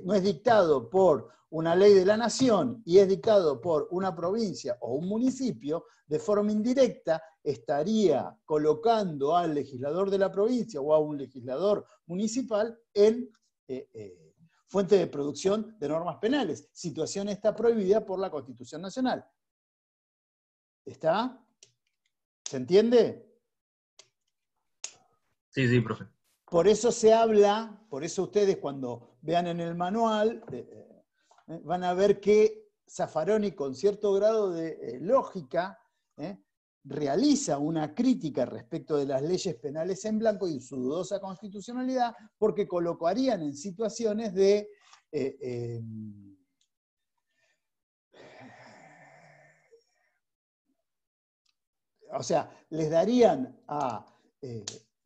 no es dictado por una ley de la nación y es dictado por una provincia o un municipio, de forma indirecta estaría colocando al legislador de la provincia o a un legislador municipal en eh, eh, fuente de producción de normas penales. Situación está prohibida por la Constitución Nacional. ¿Está? ¿Se entiende?
Sí, sí, profe.
Por eso se habla, por eso ustedes cuando vean en el manual, eh, eh, van a ver que Zaffaroni con cierto grado de eh, lógica realiza una crítica respecto de las leyes penales en blanco y su dudosa constitucionalidad, porque colocarían en situaciones de... Em, o sea, les darían a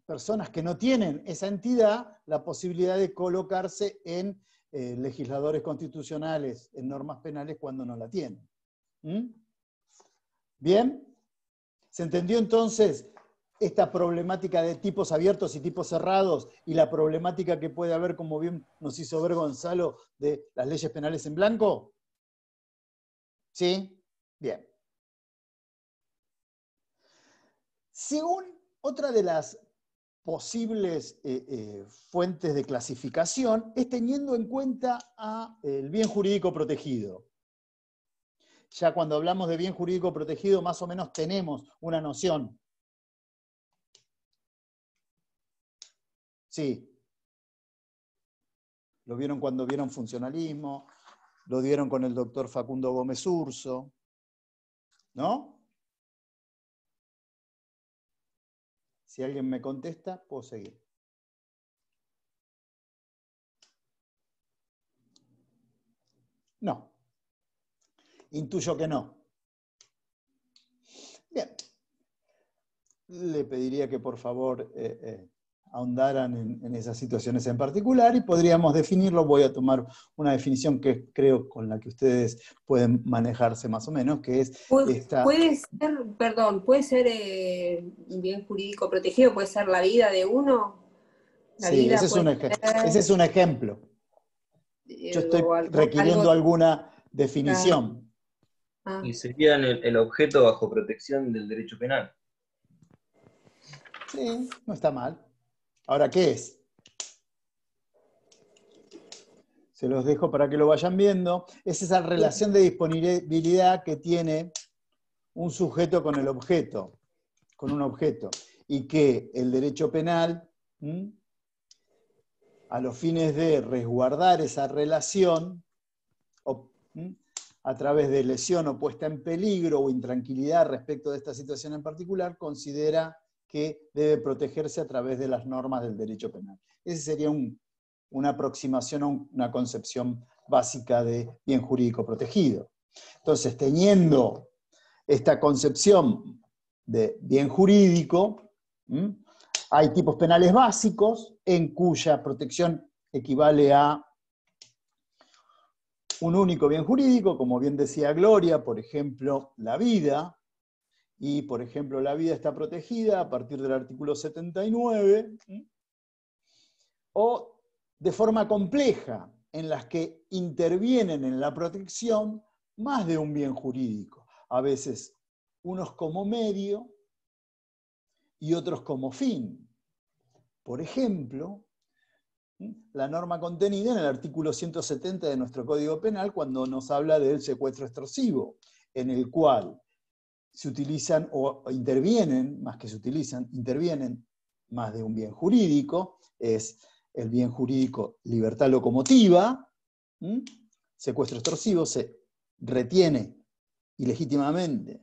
personas que no tienen esa entidad la posibilidad de colocarse en eh, legisladores constitucionales, en normas penales cuando no la tienen. ¿Mm? ¿Bien? ¿Se entendió entonces esta problemática de tipos abiertos y tipos cerrados y la problemática que puede haber, como bien nos hizo ver Gonzalo, de las leyes penales en blanco? ¿Sí? Bien. Según otra de las posibles eh, eh, fuentes de clasificación es teniendo en cuenta el bien jurídico protegido. Ya cuando hablamos de bien jurídico protegido, más o menos tenemos una noción. Sí. Lo vieron cuando vieron funcionalismo, lo dieron con el doctor Facundo Gómez Urso, ¿no? Si alguien me contesta, puedo seguir. No. Intuyo que no. Bien. Le pediría que por favor eh, eh, ahondaran en, esas situaciones en particular y podríamos definirlo. Voy a tomar una definición que creo con la que ustedes pueden manejarse más o menos, que es esta...
Puede ser, perdón, puede ser eh, un bien jurídico protegido, puede ser la vida de uno.
sí, ese, es un ese, es un ejemplo. Yo estoy requiriendo alguna definición.
Ah. Y sería el objeto bajo protección del derecho penal.
Sí, no está mal. Ahora, ¿qué es? Se los dejo para que lo vayan viendo. Es esa relación de disponibilidad que tiene un sujeto con el objeto, con un objeto, y que el derecho penal, a los fines de resguardar esa relación, a través de lesión o puesta en peligro o intranquilidad respecto de esta situación en particular, considera que debe protegerse a través de las normas del derecho penal. Esa sería una aproximación a una concepción básica de bien jurídico protegido. Entonces, teniendo esta concepción de bien jurídico, hay tipos penales básicos en cuya protección equivale a un único bien jurídico, como bien decía Gloria, por ejemplo, la vida, y, por ejemplo, la vida está protegida a partir del artículo 79, o de forma compleja, en las que intervienen en la protección más de un bien jurídico, a veces unos como medio y otros como fin. Por ejemplo, la norma contenida en el artículo 170 de nuestro Código Penal cuando nos habla del secuestro extorsivo, en el cual se utilizan o intervienen, más que se utilizan, intervienen más de un bien jurídico, es el bien jurídico libertad locomotiva, secuestro extorsivo, se retiene ilegítimamente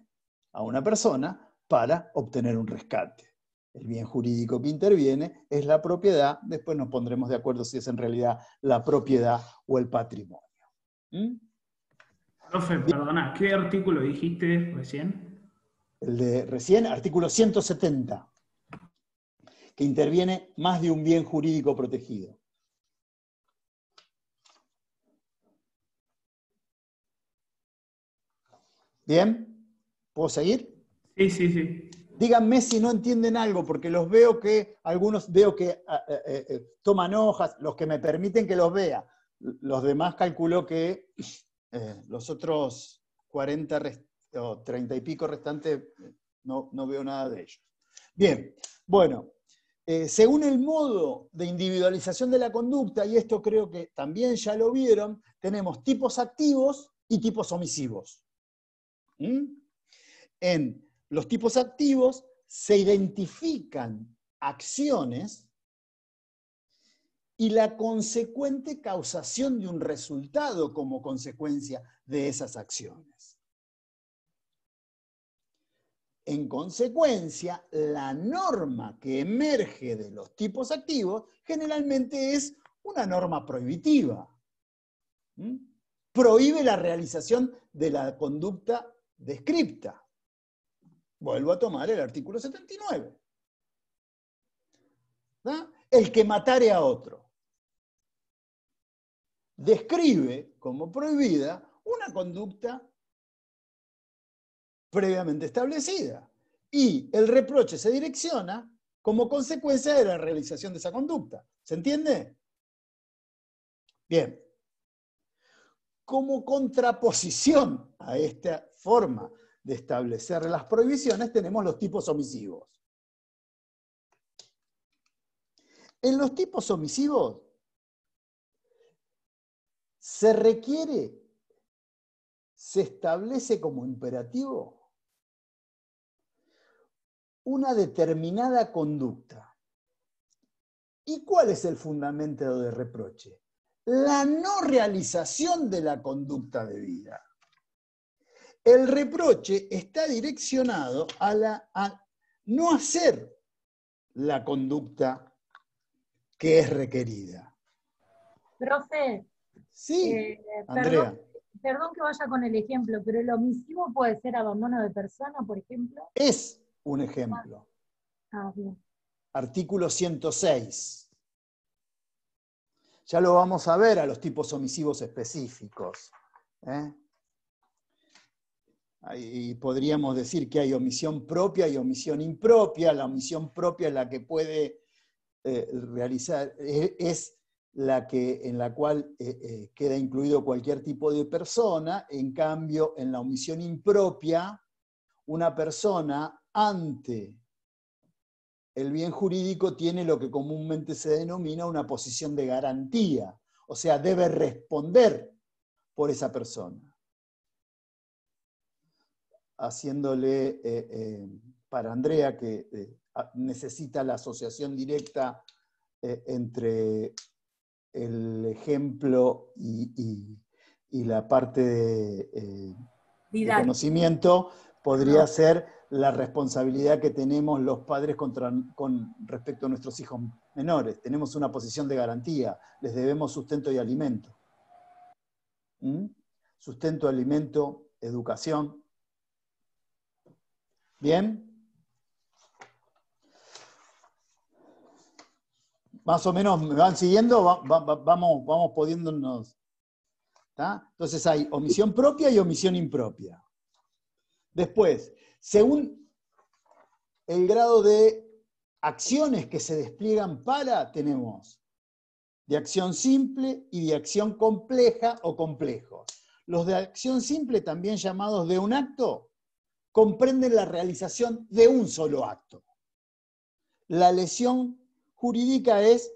a una persona para obtener un rescate. El bien jurídico que interviene es la propiedad, después nos pondremos de acuerdo si es en realidad la propiedad o el patrimonio. ¿Mm?
Profe, perdona, ¿qué artículo dijiste recién?
El de recién, artículo 170, que interviene más de un bien jurídico protegido. ¿Bien? ¿Puedo seguir?
Sí, sí, sí.
Díganme si no entienden algo, porque los veo que, algunos veo que eh, eh, eh, toman hojas, los que me permiten que los vea. Los demás calculo que los otros 40 o 30 y pico restantes no, no, veo nada de ellos. Bien, bueno, según el modo de individualización de la conducta, y esto creo que también ya lo vieron, tenemos tipos activos y tipos omisivos. ¿Mm? En los tipos activos se identifican acciones y la consecuente causación de un resultado como consecuencia de esas acciones. En consecuencia, la norma que emerge de los tipos activos generalmente es una norma prohibitiva. Prohíbe la realización de la conducta descripta. Vuelvo a tomar el artículo 79. El que matare a otro. Describe como prohibida una conducta previamente establecida. Y el reproche se direcciona como consecuencia de la realización de esa conducta. ¿Se entiende? Bien. Como contraposición a esta forma de establecer las prohibiciones, tenemos los tipos omisivos. En los tipos omisivos se requiere, se establece como imperativo una determinada conducta. ¿Y cuál es el fundamento de reproche? La no realización de la conducta debida. El reproche está direccionado a, la, no hacer la conducta que es requerida.
Profe,
sí,
eh, Andrea. Perdón, que vaya con el ejemplo, pero el omisivo puede ser abandono de persona, por ejemplo.
Es un ejemplo.
Ah, bien.
Artículo 106. Ya lo vamos a ver a los tipos omisivos específicos. ¿eh? Y podríamos decir que hay omisión propia y omisión impropia. La omisión propia es la que puede eh, realizar, e, es la que, en la cual eh, eh, queda incluido cualquier tipo de persona. En cambio, en la omisión impropia, una persona ante el bien jurídico tiene lo que comúnmente se denomina una posición de garantía, o sea, debe responder por esa persona haciéndole eh, eh, para Andrea, que eh, necesita la asociación directa entre el ejemplo y, la parte de, conocimiento, podría ser la responsabilidad que tenemos los padres con respecto a nuestros hijos menores. Tenemos una posición de garantía, les debemos sustento y alimento. ¿Mm? Sustento, alimento, educación, ¿Bien? Más o menos, ¿me van siguiendo? vamos, vamos pudiéndonos. Entonces hay omisión propia y omisión impropia. Después, según el grado de acciones que se despliegan para, tenemos de acción simple y de acción compleja o complejo. Los de acción simple, también llamados de un acto, comprenden la realización de un solo acto. La lesión jurídica es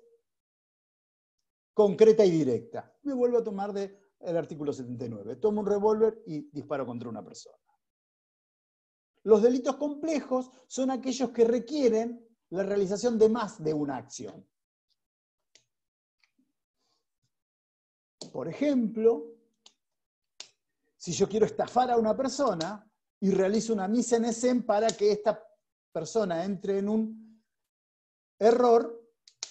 concreta y directa. Me vuelvo a tomar del artículo 79. Tomo un revólver y disparo contra una persona. Los delitos complejos son aquellos que requieren la realización de más de una acción. Por ejemplo, si yo quiero estafar a una persona, y realizo una mise en escena para que esta persona entre en un error,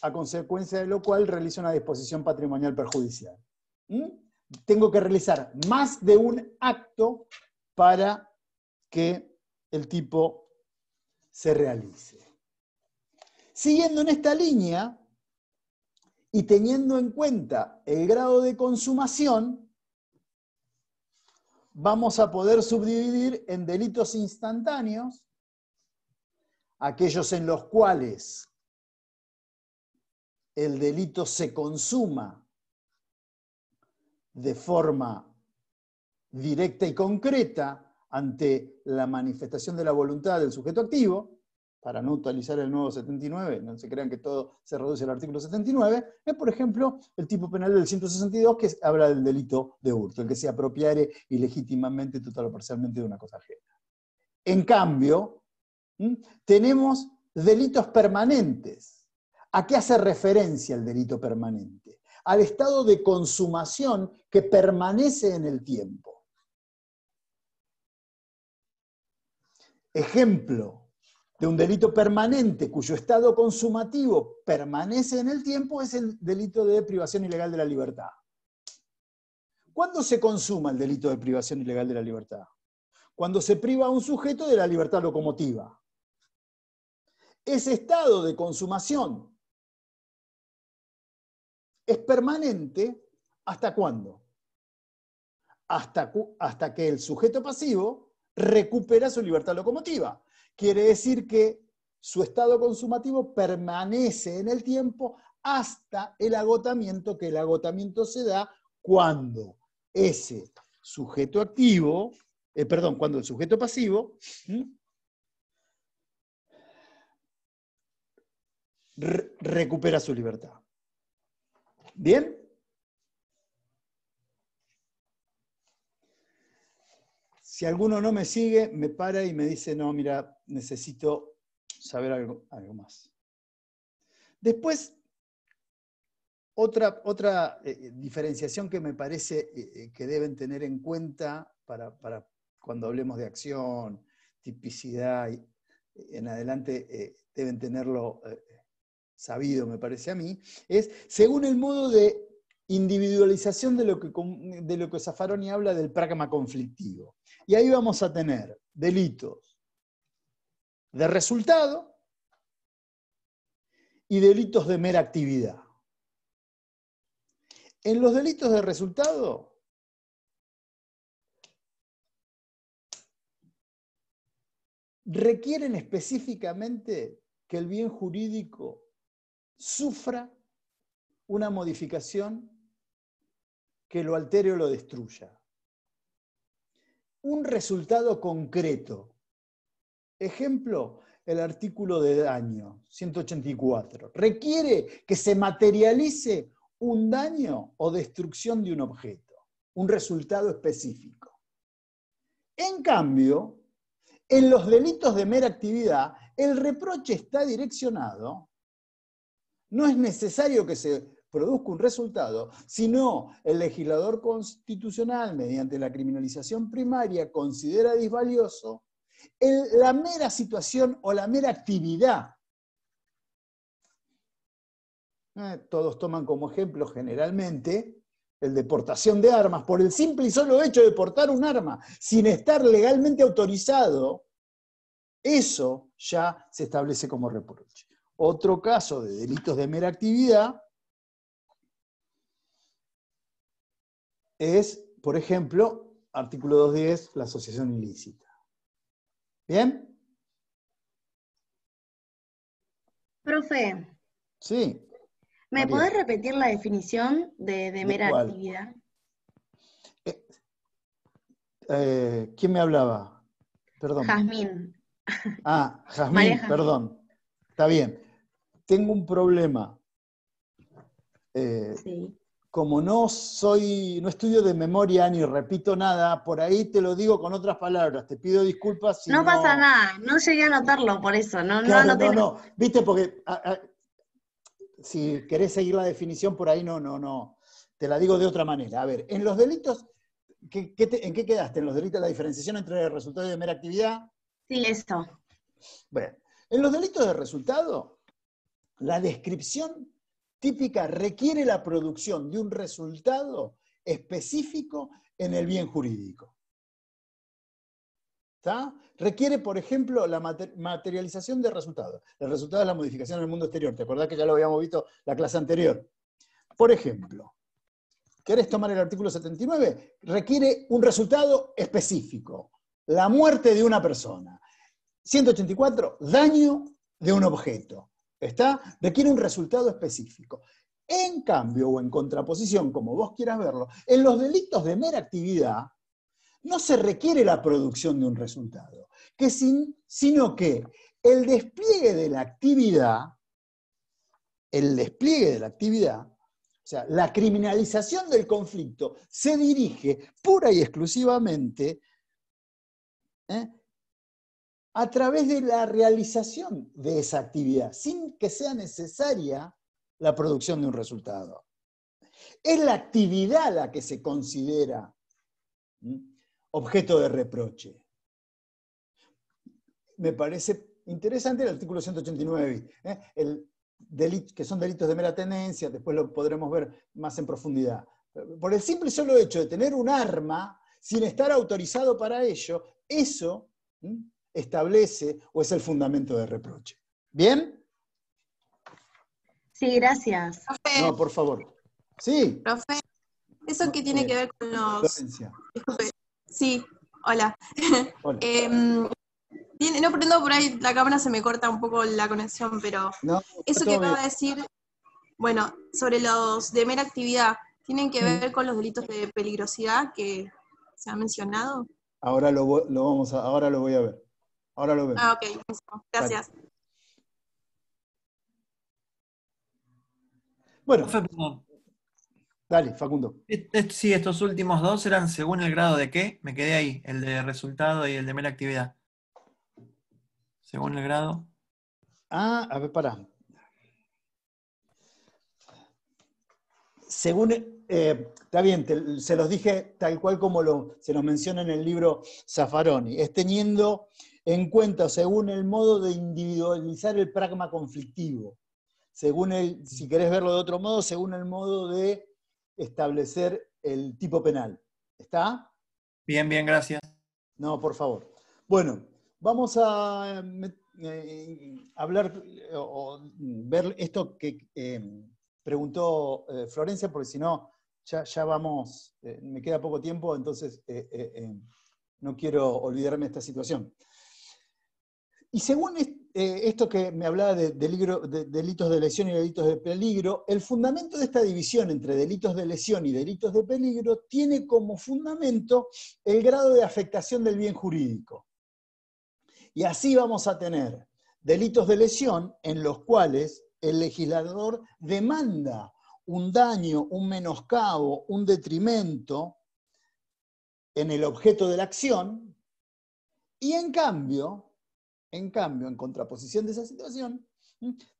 a consecuencia de lo cual realizo una disposición patrimonial perjudicial. ¿Mm? Tengo que realizar más de un acto para que el tipo se realice. Siguiendo en esta línea y teniendo en cuenta el grado de consumación, vamos a poder subdividir en delitos instantáneos aquellos en los cuales el delito se consuma de forma directa y concreta ante la manifestación de la voluntad del sujeto activo, para no utilizar el nuevo 79, no se crean que todo se reduce al artículo 79, es por ejemplo el tipo penal del 162 que habla del delito de hurto, el que se apropiare ilegítimamente, total o parcialmente de una cosa ajena. En cambio, tenemos delitos permanentes. ¿A qué hace referencia el delito permanente? Al estado de consumación que permanece en el tiempo. Ejemplo de un delito permanente cuyo estado consumativo permanece en el tiempo es el delito de privación ilegal de la libertad. ¿Cuándo se consuma el delito de privación ilegal de la libertad? Cuando se priva a un sujeto de la libertad locomotiva. Ese estado de consumación es permanente hasta cuándo? Hasta, hasta que el sujeto pasivo recupera su libertad locomotiva quiere decir que su estado consumativo permanece en el tiempo hasta el agotamiento, que el agotamiento se da cuando ese sujeto activo, eh, perdón, cuando el sujeto pasivo recupera su libertad. ¿Bien? Si alguno no me sigue, me para y me dice, no, mira, necesito saber algo, algo más. Después, otra, otra eh, diferenciación que me parece eh, eh, que deben tener en cuenta para, cuando hablemos de acción, tipicidad, y en adelante deben tenerlo sabido, me parece a mí, es según el modo de individualización de lo que, de lo que habla del pragma conflictivo. Y ahí vamos a tener delitos de resultado y delitos de mera actividad. En los delitos de resultado, requieren específicamente que el bien jurídico sufra una modificación que lo altere o lo destruya. Un resultado concreto. Ejemplo, el artículo de daño, 184. Requiere que se materialice un daño o destrucción de un objeto, un resultado específico. En cambio, en los delitos de mera actividad, el reproche está direccionado, no es necesario que se produzca un resultado, sino el legislador constitucional, mediante la criminalización primaria, considera disvalioso la mera situación o la mera actividad. Eh, todos toman como ejemplo generalmente el de portación de armas, por el simple y solo hecho de portar un arma sin estar legalmente autorizado, eso ya se establece como reproche. Otro caso de delitos de mera actividad es, por ejemplo, artículo 210, la asociación ilícita. ¿Bien?
Profe.
Sí.
¿Me podés repetir la definición de, mera actividad?
Eh, eh, ¿Quién me hablaba? Perdón.
Jazmín.
Ah, Jazmín, perdón. Está bien. Tengo un problema. Eh, sí como no soy, no estudio de memoria ni repito nada, por ahí te lo digo con otras palabras. Te pido disculpas
si no, pasa nada, no llegué a anotarlo por eso, no, no No, no,
viste, porque si querés seguir la definición por ahí, no, no, no. Te la digo de otra manera. A ver, en los delitos, ¿en qué quedaste? ¿En los delitos la diferenciación entre el resultado y de mera actividad?
Sí, eso.
Bueno, en los delitos de resultado La descripción típica requiere la producción de un resultado específico en el bien jurídico. Requiere, por ejemplo, la materialización de resultados. El resultado es la modificación en el mundo exterior. ¿Te acordás que ya lo habíamos visto la clase anterior? Por ejemplo, ¿querés tomar el artículo 79? Requiere un resultado específico. La muerte de una persona. 184, daño de un objeto. ¿Está? Requiere un resultado específico. En cambio, o en contraposición, como vos quieras verlo, en los delitos de mera actividad, no se requiere la producción de un resultado, que sino que el despliegue de la actividad, el despliegue de la actividad, o sea, la criminalización del conflicto se dirige pura y exclusivamente ¿eh? A través de la realización de esa actividad, sin que sea necesaria la producción de un resultado. Es la actividad la que se considera objeto de reproche. Me parece interesante el artículo 189, ¿eh? el que son delitos de mera tenencia, después lo podremos ver más en profundidad. Por el simple solo hecho de tener un arma sin estar autorizado para ello, eso establece o es el fundamento de reproche. ¿Bien?
Sí, gracias.
No, por favor. Sí.
Profe, eso que tiene que ver con los... Disculpe, Sí, hola. Em, no prendo por ahí, la cámara se me corta un poco la conexión, pero eso que acaba de decir, bueno, sobre los de mera actividad, ¿tienen que ver con los delitos de peligrosidad que se han mencionado?
Ahora lo, vamos a, ahora lo voy a ver. Ahora lo veo.
Ah, ok, gracias.
Bueno, Dale, Facundo.
Sí, estos últimos dos eran según el grado de qué. Me quedé ahí, el de resultado y el de mera actividad. Según el grado.
Ah, a ver, para. Según, eh, está bien, se los dije tal cual como lo, se nos menciona en el libro Zaffaroni, es teniendo en cuenta, según el modo de individualizar el pragma conflictivo, según el, si querés verlo de otro modo, según el modo de establecer el tipo penal. ¿Está?
Bien, bien, gracias.
No, por favor. Bueno, vamos a eh, hablar o ver esto que eh, preguntó eh, Florencia, porque si no, ya, ya vamos, me queda poco tiempo, entonces no quiero olvidarme de esta situación. Y según eh, esto que me hablaba de, delitos de lesión y delitos de peligro, el fundamento de esta división entre delitos de lesión y delitos de peligro tiene como fundamento el grado de afectación del bien jurídico. Y así vamos a tener delitos de lesión en los cuales el legislador demanda un daño, un menoscabo, un detrimento en el objeto de la acción, y en cambio en cambio, en contraposición de esa situación,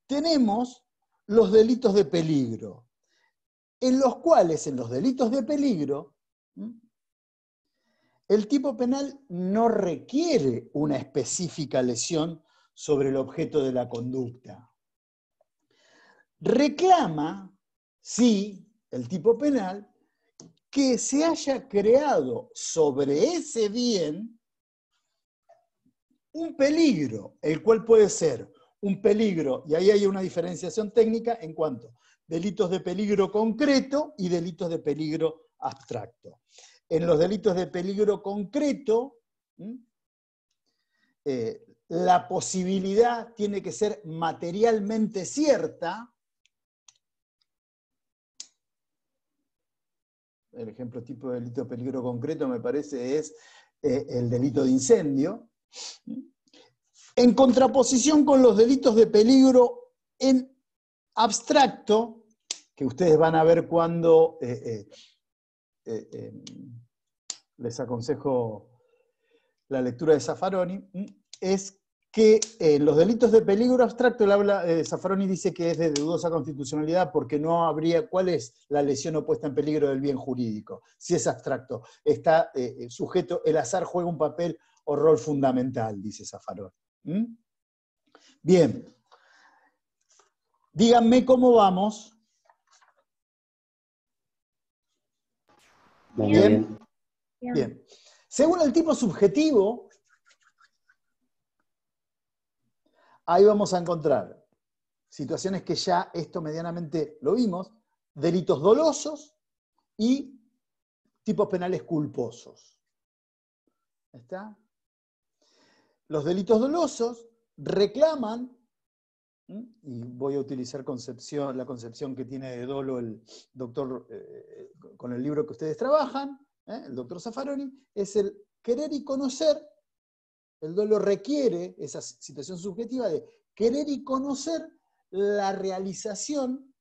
tenemos los delitos de peligro, en los cuales, en los delitos de peligro, el tipo penal no requiere una específica lesión sobre el objeto de la conducta. Reclama, sí, el tipo penal, que se haya creado sobre ese bien un peligro, el cual puede ser un peligro, y ahí hay una diferenciación técnica en cuanto delitos de peligro concreto y delitos de peligro abstracto. En los delitos de peligro concreto, eh, la posibilidad tiene que ser materialmente cierta. El ejemplo tipo de delito de peligro concreto me parece es eh, el delito de incendio en contraposición con los delitos de peligro en abstracto, que ustedes van a ver cuando eh, eh, eh, les aconsejo la lectura de Zaffaroni, es que en los delitos de peligro abstracto, el habla, Zaffaroni dice que es de dudosa constitucionalidad porque no habría cuál es la lesión opuesta en peligro del bien jurídico, si es abstracto. Está sujeto, el azar juega un papel o rol fundamental, dice Zaffaroni. ¿Mm? Bien. Díganme cómo vamos. Bien. Bien. Según el tipo subjetivo, ahí vamos a encontrar situaciones que ya esto medianamente lo vimos, delitos dolosos y tipos penales culposos. ¿Está? Los delitos dolosos reclaman y voy a utilizar la concepción que tiene de dolo el doctor eh, con el libro que ustedes trabajan, ¿eh? el doctor Zaffaroni, es el querer y conocer. El dolo requiere esa situación subjetiva de querer y conocer la realización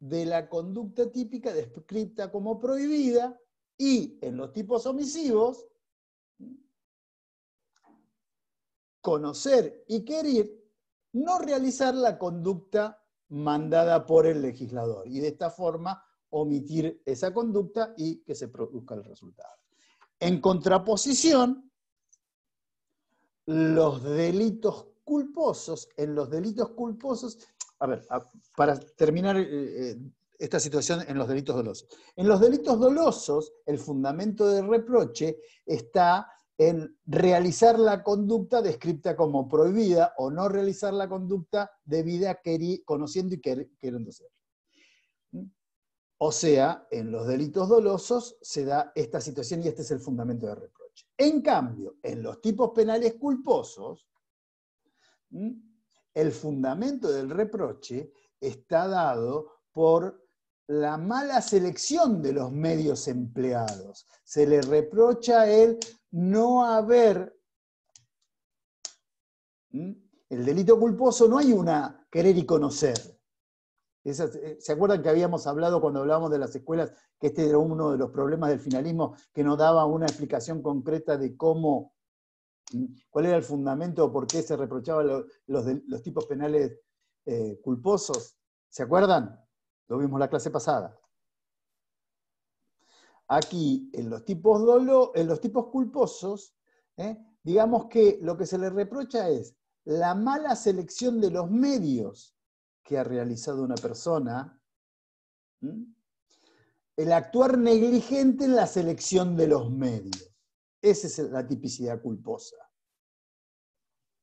de la conducta típica descrita como prohibida y en los tipos omisivos, conocer y querer no realizar la conducta mandada por el legislador y de esta forma omitir esa conducta y que se produzca el resultado. En contraposición, los delitos culposos, en los delitos culposos, a ver, para terminar eh, eh, esta situación en los delitos dolosos. En los delitos dolosos, el fundamento de reproche está en realizar la conducta descrita como prohibida o no realizar la conducta debida conociendo y queriendo ser. O sea, en los delitos dolosos se da esta situación y este es el fundamento de reproche. En cambio, en los tipos penales culposos, el fundamento del reproche está dado por la mala selección de los medios empleados. Se le reprocha él no haber... El delito culposo no hay una querer y conocer. Eh, ¿Se acuerdan que habíamos hablado cuando hablábamos de las escuelas que este era uno de los problemas del finalismo que no daba una explicación concreta de cómo, cuál era el fundamento o por qué se reprochaban los, tipos penales eh, culposos? ¿Se acuerdan? Lo vimos la clase pasada. Aquí, en los tipos, culposos, ¿eh? digamos que lo que se le reprocha es la mala selección de los medios que ha realizado una persona, el actuar negligente en la selección de los medios. Esa es la tipicidad culposa.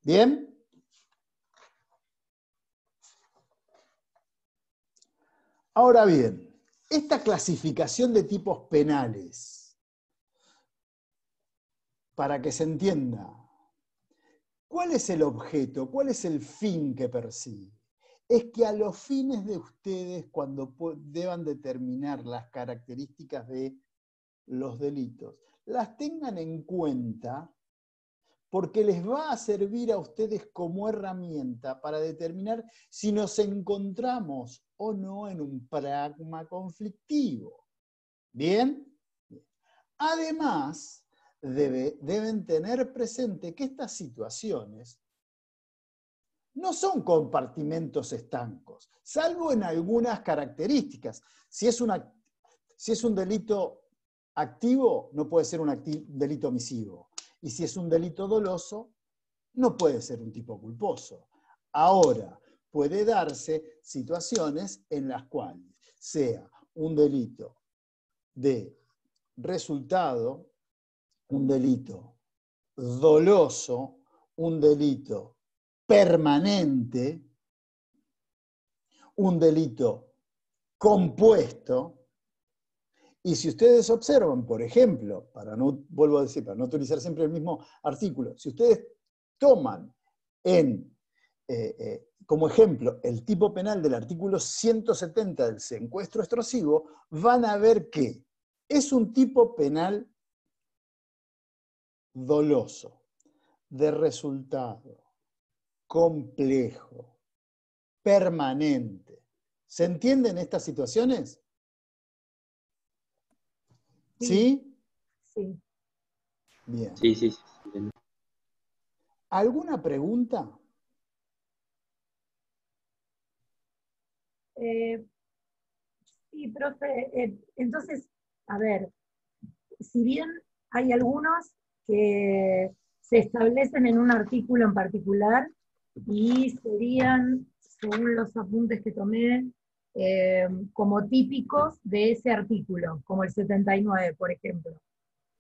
¿Bien? Ahora bien, esta clasificación de tipos penales, para que se entienda, ¿cuál es el objeto? ¿Cuál es el fin que persigue? Es que a los fines de ustedes, cuando deban determinar las características de los delitos, las tengan en cuenta porque les va a servir a ustedes como herramienta para determinar si nos encontramos o no en un pragma conflictivo. ¿Bien? Además, deben tener presente que estas situaciones no son compartimentos estancos, salvo en algunas características. Si es, un delito activo, no puede ser un delito omisivo. Y si es un delito doloso, no puede ser un tipo culposo. Ahora, puede darse situaciones en las cuales sea un delito de resultado, un delito doloso, un delito permanente, un delito compuesto, y si ustedes observan, por ejemplo, para no, vuelvo a decir, para no utilizar siempre el mismo artículo, si ustedes toman en, eh, eh, como ejemplo el tipo penal del artículo 170 del secuestro extorsivo, van a ver que es un tipo penal doloso, de resultado, complejo, permanente. ¿Se entienden estas situaciones? ¿Sí?
Sí.
Bien.
Sí, sí, sí.
¿Alguna pregunta?
Eh, sí, profe. Eh, entonces, a ver, si bien hay algunos que se establecen en un artículo en particular y serían según los apuntes que tomé, eh, como típicos de ese artículo, como el 79, por ejemplo.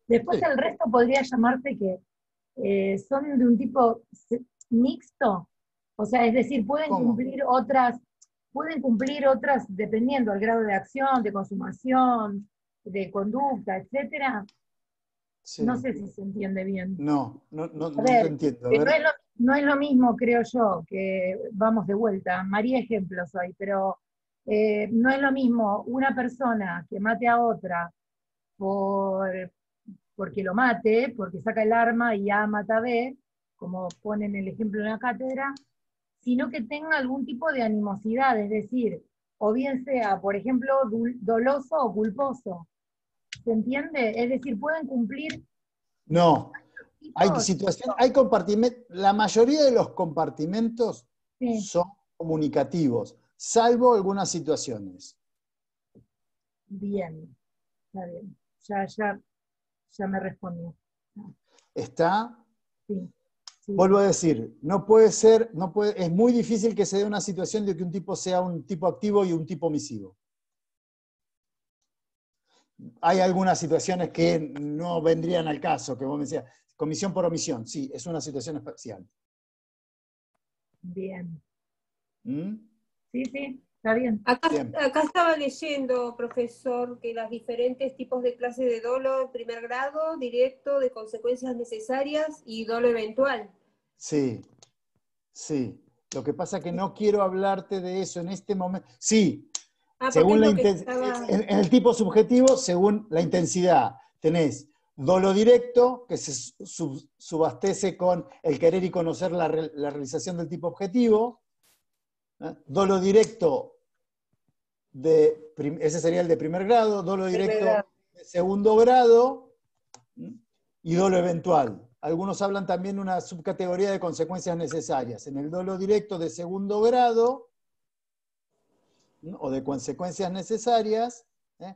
Después el resto podría llamarse que eh, son de un tipo mixto, o sea, es decir, pueden cumplir otras, pueden cumplir otras dependiendo del grado de acción, de consumación, de conducta, etcétera. No sé si se entiende bien.
No, no, no, no entiendo.
No, es lo, no es lo mismo, creo yo, que vamos de vuelta. María ejemplo soy, pero eh, no es lo mismo una persona que mate a otra por, porque lo mate, porque saca el arma y A mata a B, como ponen el ejemplo en la cátedra, sino que tenga algún tipo de animosidad, es decir, o bien sea, por ejemplo, doloso o culposo. ¿Se entiende? Es decir, pueden cumplir.
No. Hay situación, hay compartimentos, la mayoría de los compartimentos son comunicativos salvo algunas situaciones.
Bien, está bien. Ya, ya, ya me respondió.
¿Está? Sí, Vuelvo a decir, no puede ser, no puede, es muy difícil que se dé una situación de que un tipo sea un tipo activo y un tipo omisivo. Hay algunas situaciones que no vendrían al caso, que vos me decías, comisión por omisión, sí, es una situación especial.
Bien. ¿Mm? Sí, sí, está bien.
Acá, estaba leyendo, profesor, que los diferentes tipos de clases de dolo, en primer grado, directo, de consecuencias necesarias y dolo eventual.
Sí, sí. Lo que pasa es que no quiero hablarte de eso en este momento. Sí, ah, según la en, el tipo subjetivo, según la intensidad, tenés dolo directo, que se subastece con el querer y conocer la realización del tipo objetivo, ¿eh? Dolo directo, de, ese sería el de primer grado, dolo directo de segundo grado y dolo eventual. Algunos hablan también de una subcategoría de consecuencias necesarias. En el dolo directo de segundo grado o de consecuencias necesarias, ¿eh?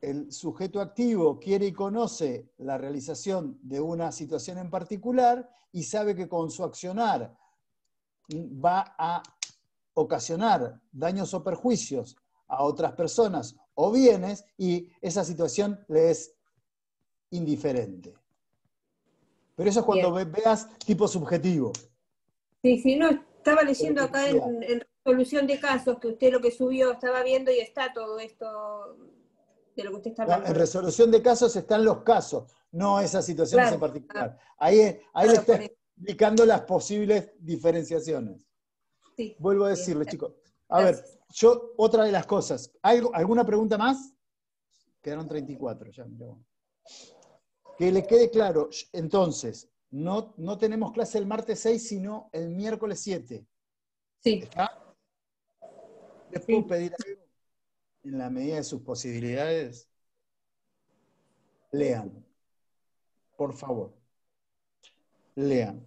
el sujeto activo quiere y conoce la realización de una situación en particular y sabe que con su accionar va a ocasionar daños o perjuicios a otras personas o bienes y esa situación le es indiferente. Pero eso es cuando veas tipo subjetivo.
Sí, sí, no, estaba leyendo acá en, resolución de casos que usted lo que subió estaba viendo y está todo esto de lo que usted está hablando.
En resolución de casos están los casos, no esas situaciones en particular. Ahí, ahí le está explicando las posibles diferenciaciones. Vuelvo a decirle, chicos. A ver, yo, otra de las cosas. ¿Alguna pregunta más? Quedaron 34 ya, Que le quede claro, entonces, no, no tenemos clase el martes 6, sino el miércoles 7.
Sí.
¿Les puedo pedir algo? En la medida de sus posibilidades, lean. Por favor. Lean.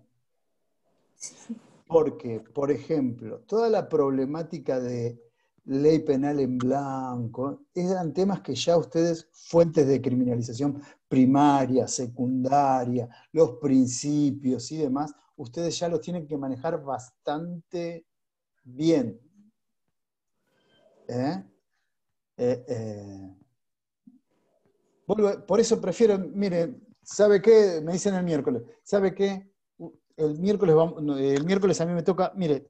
Porque, por ejemplo, toda la problemática de ley penal en blanco, eran temas que ya ustedes, fuentes de criminalización primaria, secundaria, los principios y demás, ustedes ya los tienen que manejar bastante bien. ¿Eh? Eh, eh. Por eso prefiero, miren, ¿sabe qué? Me dicen el miércoles, ¿sabe qué? el miércoles, el miércoles a mí me toca, mire,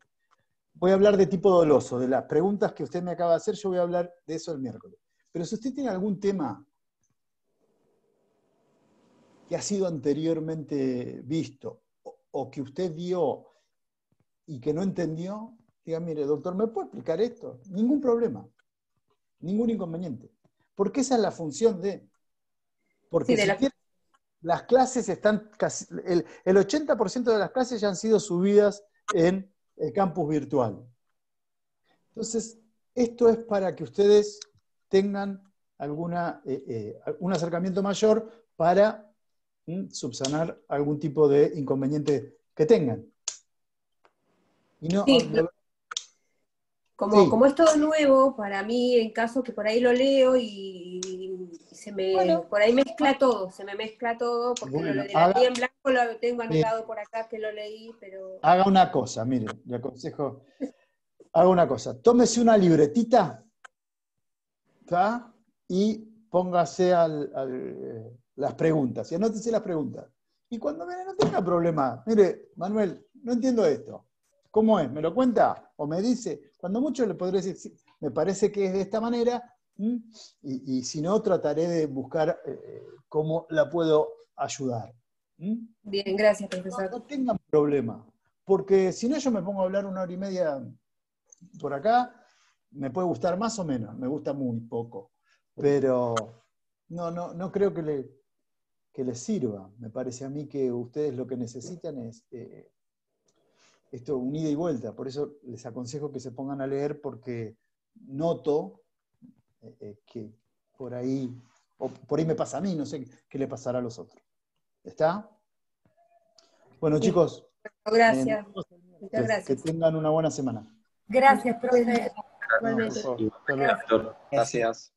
voy a hablar de tipo doloso, de las preguntas que usted me acaba de hacer, yo voy a hablar de eso el miércoles. Pero si usted tiene algún tema que ha sido anteriormente visto o, que usted vio y que no entendió, diga, mire, doctor, ¿me puede explicar esto? Ningún problema, ningún inconveniente. Porque esa es la función de... Porque si las clases están casi, el, 80% de las clases ya han sido subidas en el campus virtual. Entonces, esto es para que ustedes tengan alguna, eh, eh, un acercamiento mayor para mm, subsanar algún tipo de inconveniente que tengan.
como, como es todo nuevo, para mí, en caso que por ahí lo leo y se me, por ahí mezcla todo, se me mezcla todo, porque lo de la en blanco lo tengo anotado por acá que lo leí, pero...
Haga una cosa, mire, le aconsejo, haga una cosa, tómese una libretita, ¿está? Y póngase al, las preguntas, y anótese las preguntas. Y cuando viene, no tenga problema. Mire, Manuel, no entiendo esto. ¿Cómo es? ¿Me lo cuenta? ¿O me dice? Cuando mucho le podré decir, me parece que es de esta manera, y, si no, trataré de buscar eh, cómo la puedo ayudar.
Bien, gracias, profesor.
No, tengan problema, porque si no yo me pongo a hablar una hora y media por acá, me puede gustar más o menos, me gusta muy poco, pero no, no, no creo que le, que les sirva. Me parece a mí que ustedes lo que necesitan es eh, esto, un ida y vuelta. Por eso les aconsejo que se pongan a leer porque noto eh, eh, que por ahí, o por ahí me pasa a mí, no sé qué le pasará a los otros. ¿Está? Bueno, chicos.
Gracias. Muchas gracias.
Que tengan una buena semana.
Gracias, profe.
Gracias.